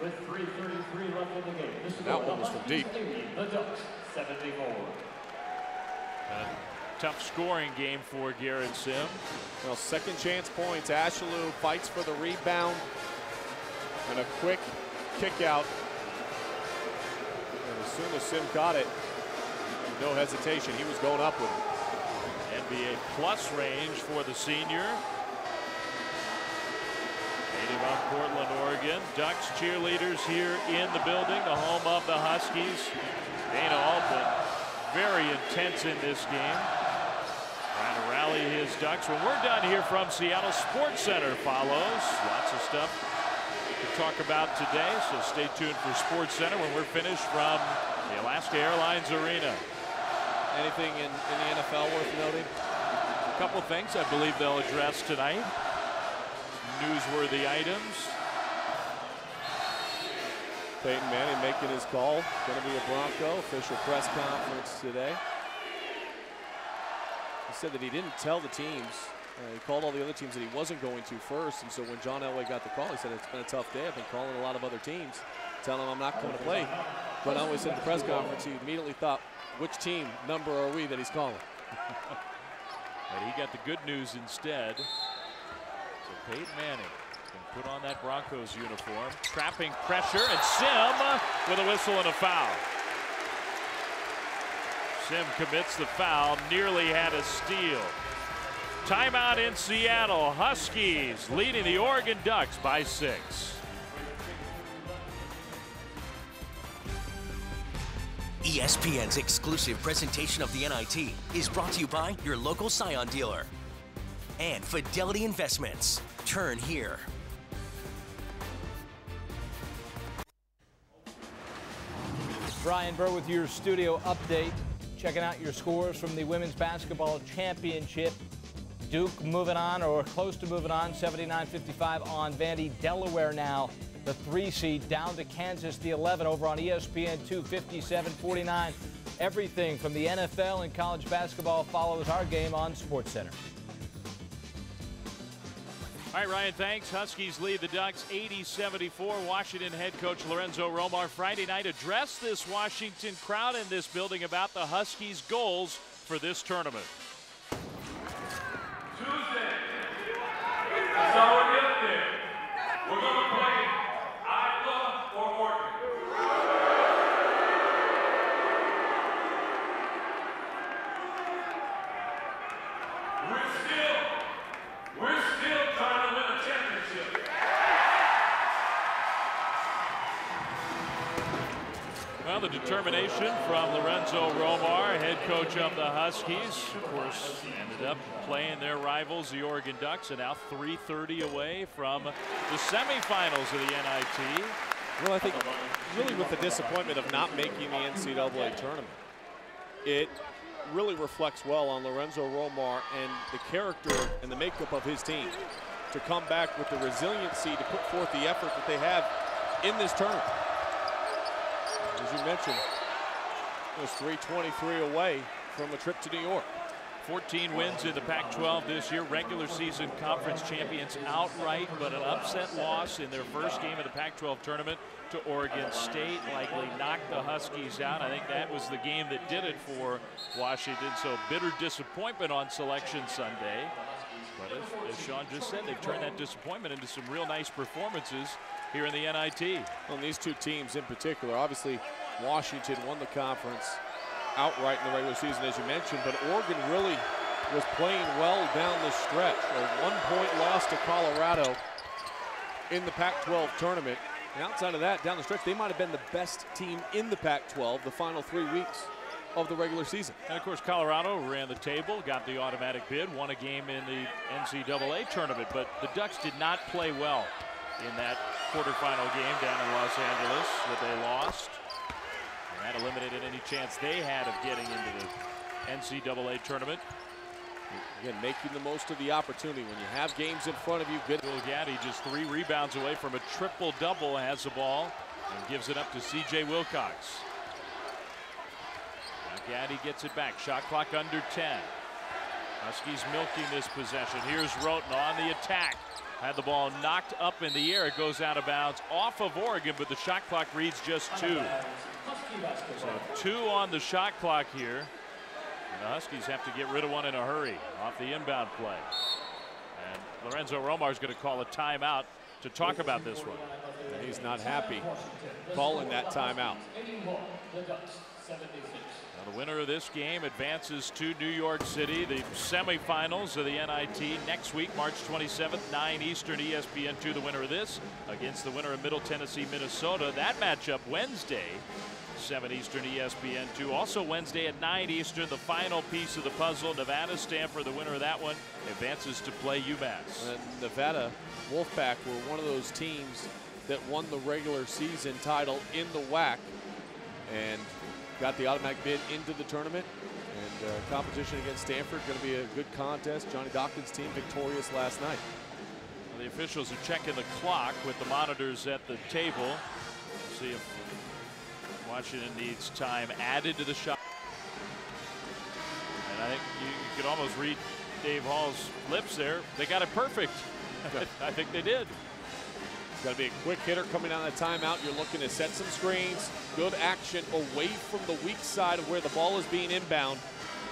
With 3.33 left in the game. That one was from deep. The Ducks, 74. Tough scoring game for Garrett Sim. Well, second chance points. Ashaolu fights for the rebound. And a quick kick out. And as soon as Sim got it, no hesitation. He was going up with it. NBA plus range for the senior. Native of Portland, Oregon. Ducks cheerleaders here in the building, the home of the Huskies. Dana Altman, very intense in this game. Rally his Ducks. When we're done here from Seattle Sports Center follows. Lots of stuff to talk about today, so stay tuned for Sports Center when we're finished from the Alaska Airlines Arena. Anything in, in the NFL worth noting? A couple things I believe they'll address tonight. Newsworthy items. Peyton Manning making his call. Going to be a Bronco. Official press conference today. He said that he didn't tell the teams. Uh, he called all the other teams that he wasn't going to first. And so when John Elway got the call, he said, it's been a tough day. I've been calling a lot of other teams, telling them I'm not going to play. But Elway said at the press conference, he immediately thought, which team number are we that he's calling? but he got the good news instead. So Peyton Manning can put on that Broncos uniform, trapping pressure, and Sim with a whistle and a foul. Sim commits the foul, nearly had a steal. Timeout in Seattle. Huskies leading the Oregon Ducks by six. ESPN's exclusive presentation of the NIT is brought to you by your local Scion dealer and Fidelity Investments. Turn here. Ryan Burr with your studio update. Checking out your scores from the women's basketball championship. Duke moving on or close to moving on, 79-55 on Vandy. Delaware now the three seed down to Kansas, the 11 over on ESPN 2, 57-49. Everything from the NFL and college basketball follows our game on SportsCenter. All right, Ryan, thanks. Huskies lead the Ducks 80-74. Washington head coach Lorenzo Romar Friday night addressed this Washington crowd in this building about the Huskies' goals for this tournament. Tuesday. The determination from Lorenzo Romar, head coach of the Huskies, of course, ended up playing their rivals, the Oregon Ducks, and now 3:30 away from the semifinals of the NIT. Well, I think really with the disappointment of not making the NCAA tournament, it really reflects well on Lorenzo Romar and the character and the makeup of his team to come back with the resiliency to put forth the effort that they have in this tournament. As you mentioned, was 323 away from a trip to New York. 14 wins in the Pac-12 this year. Regular season conference champions outright, but an upset loss in their first game of the Pac-12 tournament to Oregon State. Likely knocked the Huskies out. I think that was the game that did it for Washington. So bitter disappointment on Selection Sunday. But as, as Sean just said, they've turned that disappointment into some real nice performances here in the NIT. On these two teams in particular, obviously Washington won the conference outright in the regular season, as you mentioned, but Oregon really was playing well down the stretch. A one-point loss to Colorado in the Pac-12 tournament. And outside of that, down the stretch, they might have been the best team in the Pac-12 the final three weeks of the regular season. And of course, Colorado ran the table, got the automatic bid, won a game in the NCAA tournament, but the Ducks did not play well in that quarterfinal game down in Los Angeles that they lost. That eliminated any chance they had of getting into the NCAA tournament. Again, making the most of the opportunity. When you have games in front of you, good. Gaddy just three rebounds away from a triple-double, has the ball and gives it up to C.J. Wilcox. Now Gaddy gets it back. Shot clock under 10. Huskies milking this possession. Here's Wroten on the attack. Had the ball knocked up in the air. It goes out of bounds off of Oregon, but the shot clock reads just two. So two on the shot clock here. And the Huskies have to get rid of one in a hurry off the inbound play. And Lorenzo Romar is going to call a timeout to talk about this one. And he's not happy calling that timeout. Now the winner of this game advances to New York City, the semifinals of the NIT next week, March 27th, 9 Eastern, ESPN2. The winner of this against the winner of Middle Tennessee, Minnesota. That matchup Wednesday, 7 Eastern, ESPN2. Also Wednesday at 9 Eastern, the final piece of the puzzle. Nevada, Stanford, the winner of that one, advances to play UMass. And Nevada Wolfpack were one of those teams that won the regular season title in the WAC and got the automatic bid into the tournament. And uh, competition against Stanford going to be a good contest. Johnny Dawkins' team victorious last night. The officials are checking the clock with the monitors at the table. See if Washington needs time added to the shot. And I think you, you could almost read Dave Hall's lips there. They got it perfect. I think they did. Got to be a quick hitter coming out of the timeout. You're looking to set some screens, good action away from the weak side of where the ball is being inbound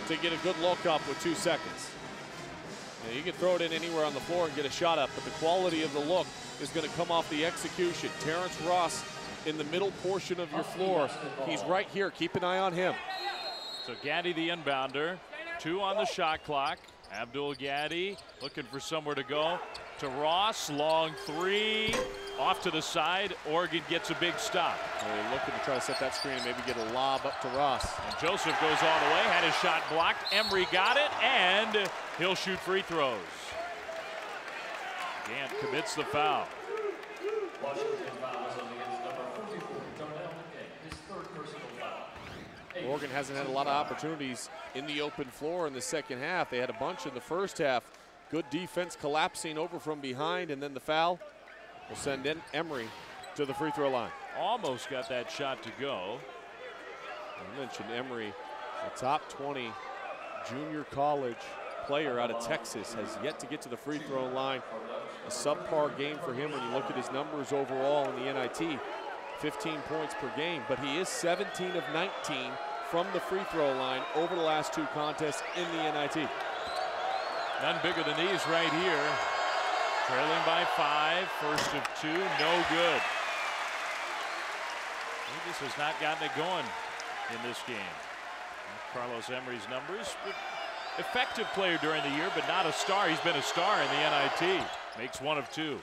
to get a good look up with two seconds. You can throw it in anywhere on the floor and get a shot up, but the quality of the look is going to come off the execution. Terrence Ross in the middle portion of your floor. He's right here. Keep an eye on him. So Gaddy the inbounder, two on the shot clock. Abdul Gaddy looking for somewhere to go. To Ross, long three, off to the side. Oregon gets a big stop. They're looking to try to set that screen and maybe get a lob up to Ross. And Joseph goes all the way, had his shot blocked. Emory got it, and he'll shoot free throws. Gant commits the foul. Oregon hasn't had a lot of opportunities in the open floor in the second half. They had a bunch in the first half. Good defense collapsing over from behind, and then the foul will send in Emory to the free throw line. Almost got that shot to go. I mentioned Emory, a top 20 junior college player out of Texas, has yet to get to the free throw line. A subpar game for him when you look at his numbers overall in the NIT. 15 points per game, but he is 17 of 19 from the free throw line over the last two contests in the NIT. None bigger than these right here. Trailing by five, first of two, no good. He just has not gotten it going in this game. Carlos Emory's numbers, effective player during the year, but not a star. He's been a star in the NIT. Makes one of two.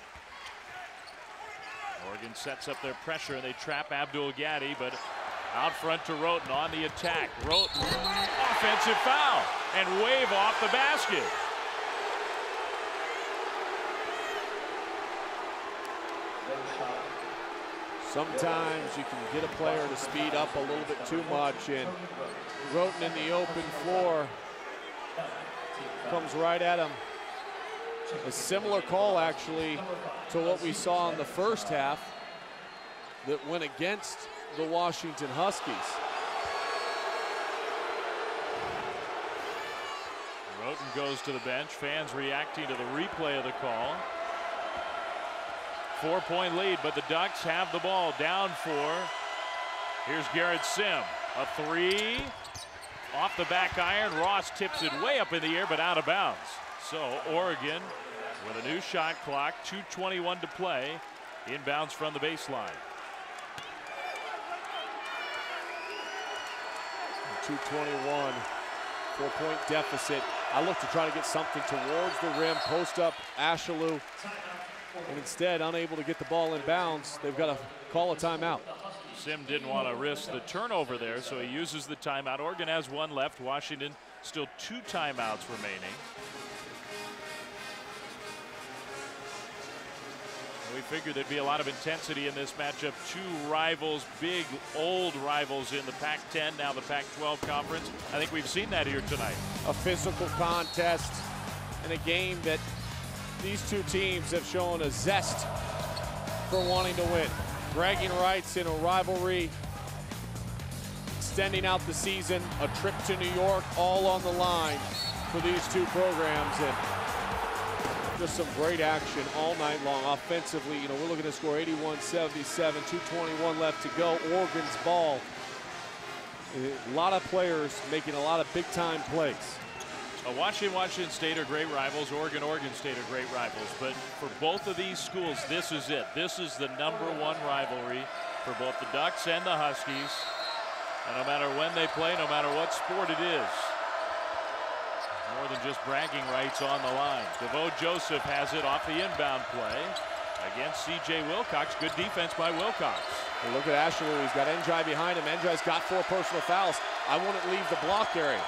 Oregon sets up their pressure and they trap Abdul Gaddy, but out front to Wroten on the attack. Wroten, offensive foul, and wave off the basket. Sometimes you can get a player to speed up a little bit too much, and Wroten in the open floor comes right at him. A similar call, actually, to what we saw in the first half that went against the Washington Huskies. Wroten goes to the bench. Fans reacting to the replay of the call. Four point lead, but the Ducks have the ball down four. Here's Garrett Sim. A three. Off the back iron. Ross tips it way up in the air, but out of bounds. So Oregon with a new shot clock, 2.21 to play. Inbounds from the baseline. 221, four point deficit. I look to try to get something towards the rim, post up Ashaolu, and instead unable to get the ball in bounds. They've got to call a timeout. Sim didn't want to risk the turnover there, so he uses the timeout. Oregon has one left. Washington still two timeouts remaining. We figured there'd be a lot of intensity in this matchup. Two rivals, big old rivals in the Pac-10, now the Pac-12 conference. I think we've seen that here tonight. A physical contest and a game that these two teams have shown a zest for wanting to win. Bragging rights in a rivalry, extending out the season, a trip to New York, all on the line for these two programs. And just some great action all night long offensively. You know, we're looking to score 81-77, 221 left to go. Oregon's ball. A lot of players making a lot of big-time plays. Uh, Washington, Washington State are great rivals. Oregon, Oregon State are great rivals. But for both of these schools, this is it. This is the number one rivalry for both the Ducks and the Huskies. And no matter when they play, no matter what sport it is, more than just bragging rights on the line. DeVoe Joseph has it off the inbound play against C.J. Wilcox. Good defense by Wilcox. And look at Ashaolu. He's got N'Diaye behind him. N'Diaye's got four personal fouls. I wouldn't leave the block area.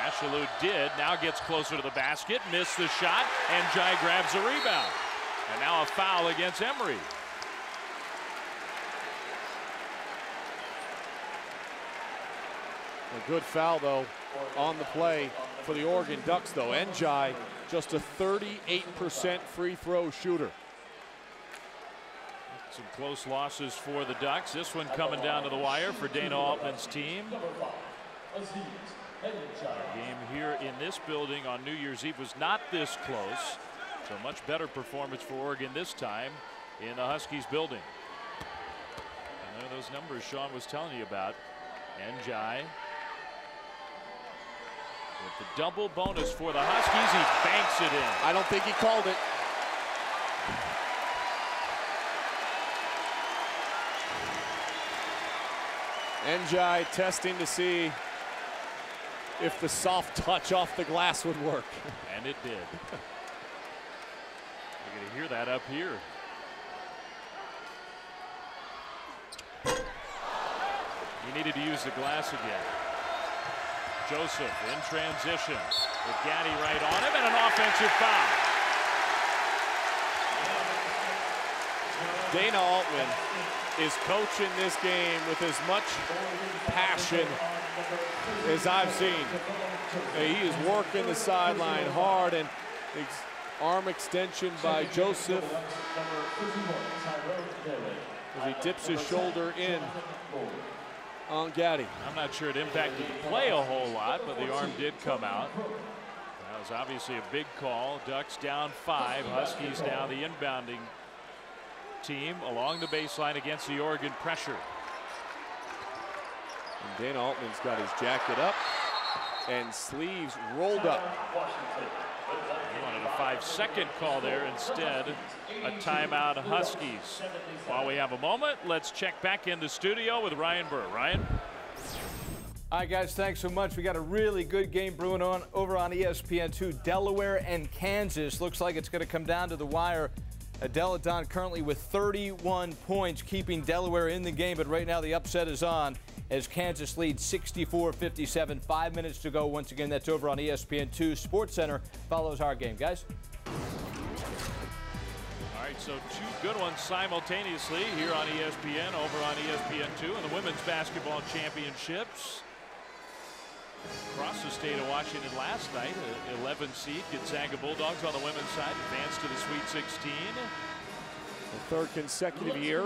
Ashaolu did. Now gets closer to the basket. Missed the shot. And Jai grabs the rebound. And now a foul against Emory. A good foul, though, on the play for the Oregon Ducks, though. N'Diaye, just a 38% free throw shooter. Some close losses for the Ducks. This one coming down to the wire for Dana Altman's team. Game here in this building on New Year's Eve was not this close. So much better performance for Oregon this time in the Huskies building. And there are those numbers Sean was telling you about. N'Diaye with the double bonus for the Huskies. He banks it in. I don't think he called it. N'Diaye testing to see if the soft touch off the glass would work. And it did. You're going to hear that up here. He needed to use the glass again. Joseph in transition with Gaddy right on him and an offensive foul. Dana Altman is coaching this game with as much passion as I've seen. Uh, he is working the sideline hard and arm extension by Joseph as he dips his shoulder in on Gaddy. I'm not sure it impacted the play a whole lot, but the arm did come out. That was obviously a big call. Ducks down five, Huskies now the inbounding team along the baseline against the Oregon pressure. And Dana Altman's got his jacket up and sleeves rolled up. He wanted a five-second call there instead. A timeout Huskies. While we have a moment, let's check back in the studio with Ryan Burr. Ryan? All right, guys, thanks so much. We got a really good game brewing on over on ESPN2. Delaware and Kansas. Looks like it's going to come down to the wire. Adela currently with 31 points, keeping Delaware in the game, but right now the upset is on as Kansas leads 64-57. Five minutes to go. Once again, that's over on ESPN2. SportsCenter follows our game, guys. All right, so two good ones simultaneously here on ESPN, over on ESPN2, and the Women's Basketball Championships. Across the state of Washington last night, 11 seed Gonzaga Bulldogs on the women's side advanced to the Sweet 16. The third consecutive year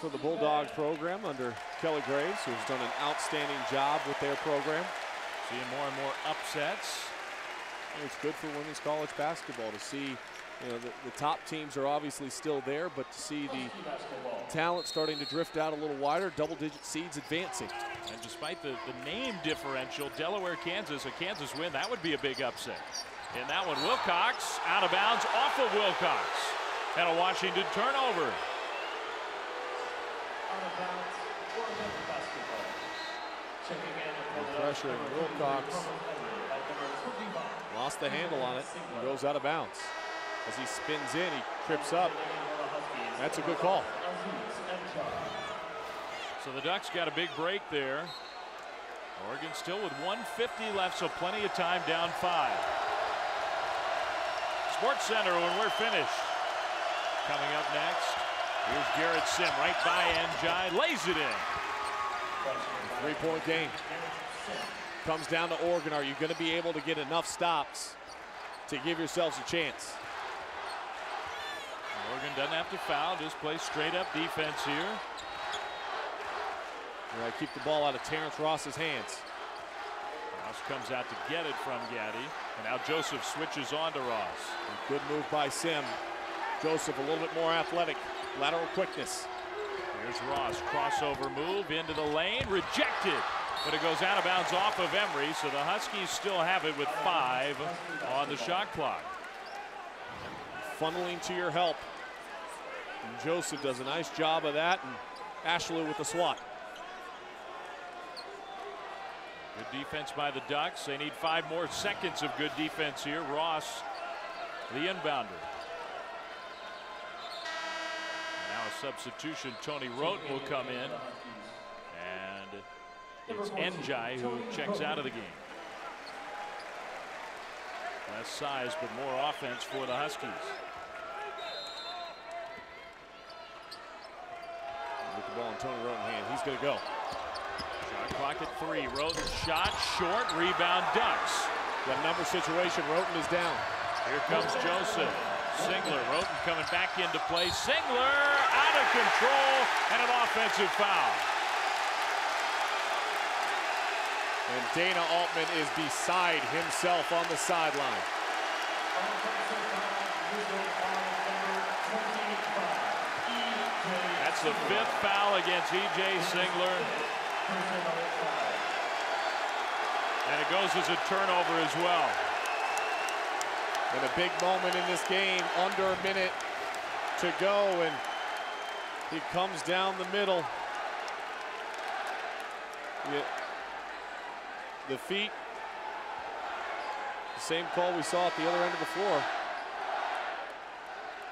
for the Bulldogs program under Kelly Graves, who's done an outstanding job with their program. Seeing more and more upsets. It's good for women's college basketball to see you know, the, the, top teams are obviously still there, but to see the talent starting to drift out a little wider, double-digit seeds advancing. And despite the, the name differential, Delaware, Kansas, a Kansas win, that would be a big upset. In that one, Wilcox out of bounds off of Wilcox. And a Washington turnover. Pressure, Wilcox lost the handle on it and goes out of bounds. As he spins in, he trips up. That's a good call. So the Ducks got a big break there. Oregon still with 150 left, so plenty of time down five. SportsCenter when we're finished. coming up next. Here's Garrett Sim right by N'Diaye, lays it in. Three-point game. Comes down to Oregon. Are you going to be able to get enough stops to give yourselves a chance? Oregon doesn't have to foul, just play straight up defense here. Right, keep the ball out of Terrence Ross's hands. Ross comes out to get it from Gaddy. And now Joseph switches on to Ross. A good move by Sim. Joseph a little bit more athletic. Lateral quickness. Here's Ross, crossover move into the lane, rejected. But it goes out of bounds off of Emory, so the Huskies still have it with five on the shot clock. Funneling to your help. And Joseph does a nice job of that, and Ashley with the swat. Good defense by the Ducks. They need five more seconds of good defense here. Ross, the inbounder. Now a substitution. Tony Wroten will come in. And it's N'Diaye who checks out of the game. Less size, but more offense for the Huskies. With the ball in Tony Wroten's hand, he's going to go. Shot clock at three. Wroten shot short. Rebound Ducks. A number situation. Wroten is down. Here comes Joseph. Singler. Wroten coming back into play. Singler out of control and an offensive foul. And Dana Altman is beside himself on the sideline. That's the fifth foul against E.J. Singler. And it goes as a turnover as well. And a big moment in this game, under a minute to go, and he comes down the middle. The feet, the same call we saw at the other end of the floor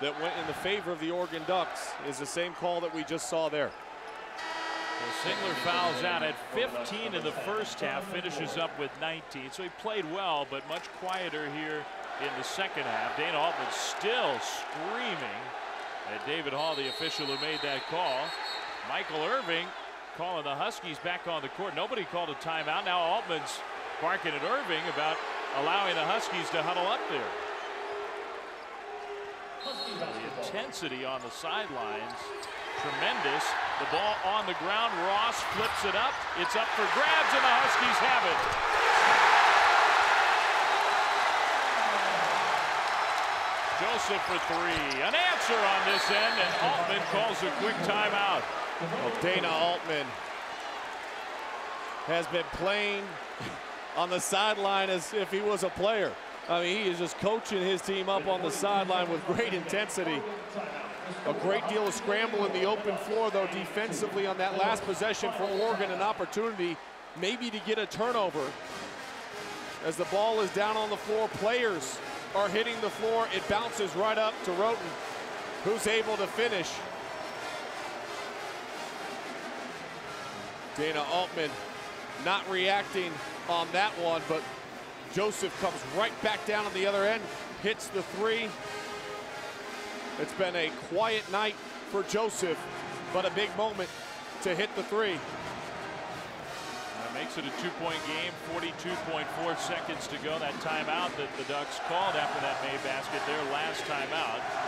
that went in the favor of the Oregon Ducks is the same call that we just saw there. Well, Singler fouls out at 15 in the first half, finishes up with 19. So he played well, but much quieter here in the second half. Dana Altman still screaming at David Hall, the official who made that call. Michael Irving calling the Huskies back on the court. Nobody called a timeout. Now Altman's barking at Irving about allowing the Huskies to huddle up there. The intensity on the sidelines, tremendous. The ball on the ground. Ross flips it up. It's up for grabs, and the Huskies have it. Joseph for three. An answer on this end, and Altman calls a quick timeout. Well, Dana Altman has been playing on the sideline as if he was a player. I mean, he is just coaching his team up on the sideline with great intensity. A great deal of scramble in the open floor, though, defensively on that last possession for Oregon, an opportunity maybe to get a turnover. As the ball is down on the floor, players are hitting the floor. It bounces right up to Wroten, who's able to finish. Dana Altman not reacting on that one, but Joseph comes right back down on the other end, hits the three. It's been a quiet night for Joseph, but a big moment to hit the three. That makes it a two-point game, 42.4 seconds to go. That timeout that the Ducks called after that May basket, their last timeout.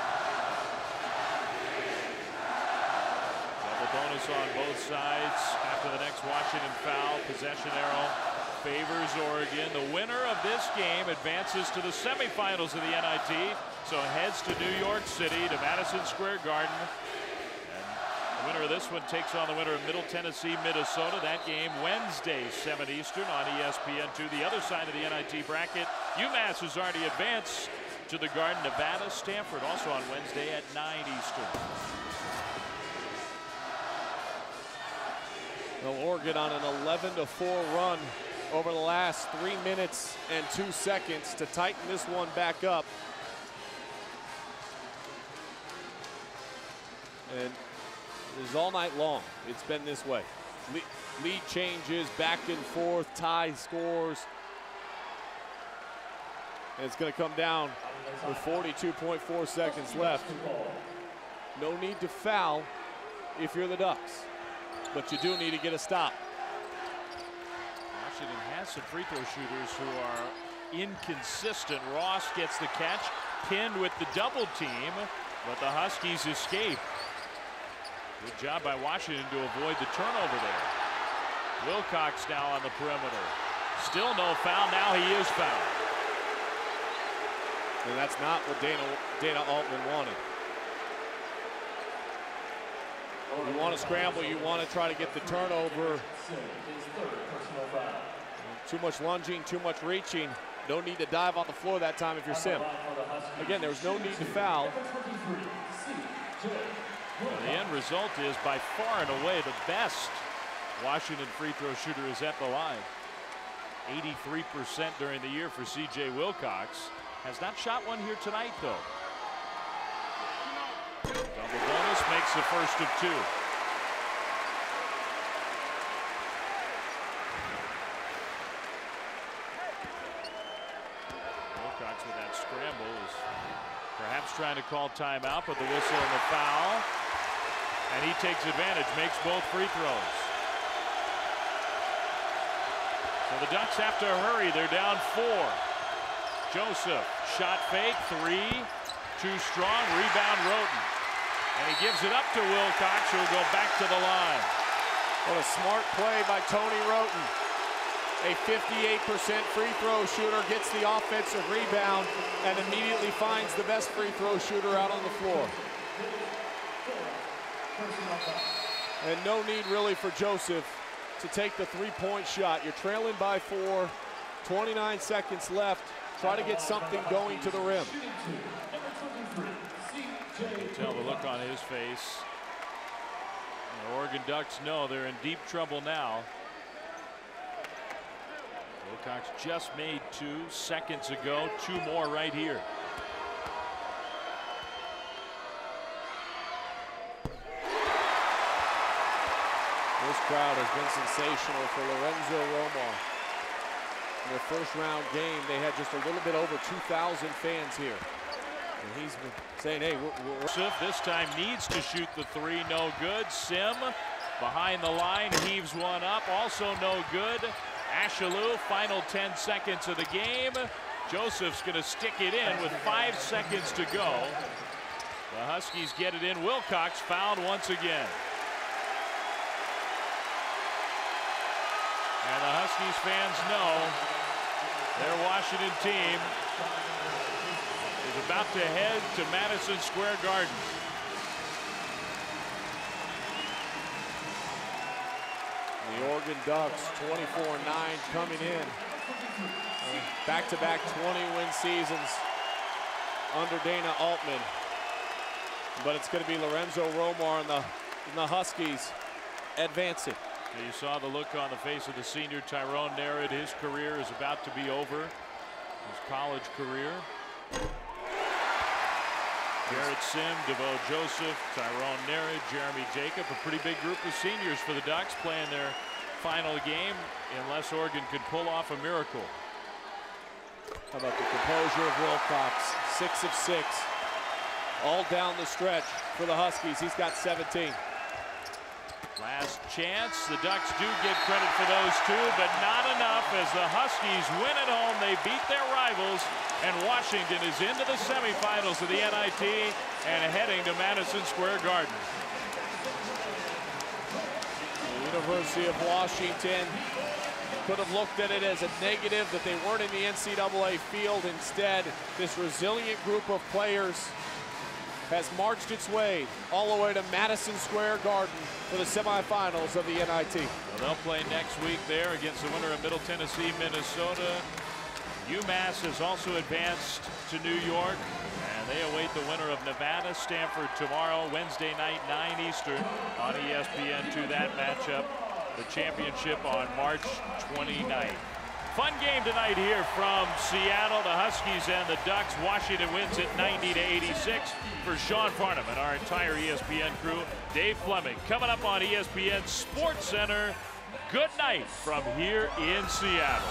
Double on both sides after the next Washington foul. Possession arrow favors Oregon. The winner of this game advances to the semifinals of the NIT, so heads to New York City to Madison Square Garden. And the winner of this one takes on the winner of Middle Tennessee, Minnesota. That game Wednesday, 7 Eastern on E ESPN2. The other side of the NIT bracket, UMass has already advanced to the Garden. Nevada, Stanford also on Wednesday at 9 Eastern. Well, Oregon on an 11 to 4 run over the last three minutes and two seconds to tighten this one back up. And it is all night long. It's been this way. Le lead changes, back and forth, tie scores. And it's going to come down with 42.4 seconds left. No need to foul if you're the Ducks, but you do need to get a stop. Washington has some free throw shooters who are inconsistent. Ross gets the catch, pinned with the double team, but the Huskies escape. Good job by Washington to avoid the turnover there. Wilcox now on the perimeter. Still no foul. Now he is fouled. And that's not what Dana, Dana Altman wanted. You want to scramble, you want to try to get the turnover. Too much lunging, too much reaching. No need to dive on the floor that time if you're Sim. Again, there was no need to foul. Well, the end result is by far and away the best Washington free throw shooter is at the line. 83% during the year for C.J. Wilcox. Has not shot one here tonight, though. Makes the first of two. Wilcox with that scramble is perhaps trying to call timeout, but the whistle and the foul. And he takes advantage, makes both free throws. So the Ducks have to hurry. They're down four. Joseph, shot fake, three, too strong, rebound Wroten. And he gives it up to Wilcox, who will go back to the line. What a smart play by Tony Wroten. A 58% free throw shooter gets the offensive rebound and immediately finds the best free throw shooter out on the floor. And no need really for Joseph to take the three-point shot. You're trailing by four, 29 seconds left. Try to get something going to the rim. Tell the look on his face. The Oregon Ducks know they're in deep trouble now. Wilcox just made two seconds ago, two more right here. This crowd has been sensational for Lorenzo Romar. In their first round game, they had just a little bit over 2,000 fans here. And he's been saying, hey, we're, we're Joseph this time needs to shoot the three, no good. Sim behind the line, heaves one up, also no good. Ashaolu, final 10 seconds of the game. Joseph's going to stick it in with five seconds to go. The Huskies get it in. Wilcox fouled once again. And the Huskies fans know their Washington team is about to head to Madison Square Garden. The Oregon Ducks 24-9 coming in. Uh, back-to-back 20-win seasons under Dana Altman. But it's going to be Lorenzo Romar and the, and the Huskies advancing. You saw the look on the face of the senior Tyrone Nared. His career is about to be over. His college career. Garrett Sim, DeVoe Joseph, Tyrone Nared, Jeremy Jacob. A pretty big group of seniors for the Ducks playing their final game unless Oregon could pull off a miracle. How about the composure of Wilcox? Six of six. All down the stretch for the Huskies. He's got 17. Last chance. The Ducks do get credit for those two, but not enough as the Huskies win at home. They beat their rivals, and Washington is into the semifinals of the NIT and heading to Madison Square Garden. The University of Washington could have looked at it as a negative that they weren't in the NCAA field. Instead, this resilient group of players has marched its way all the way to Madison Square Garden for the semifinals of the NIT. Well, they'll play next week there against the winner of Middle Tennessee, Minnesota. UMass has also advanced to New York, and they await the winner of Nevada, Stanford tomorrow, Wednesday night, 9 Eastern on E ESPN2. That matchup, the championship on March 29th. Fun game tonight here from Seattle. The Huskies and the Ducks. Washington wins it 90 to 86. For Sean Farnham and our entire ESPN crew, Dave Flemming coming up on ESPN SportsCenter. Good night from here in Seattle.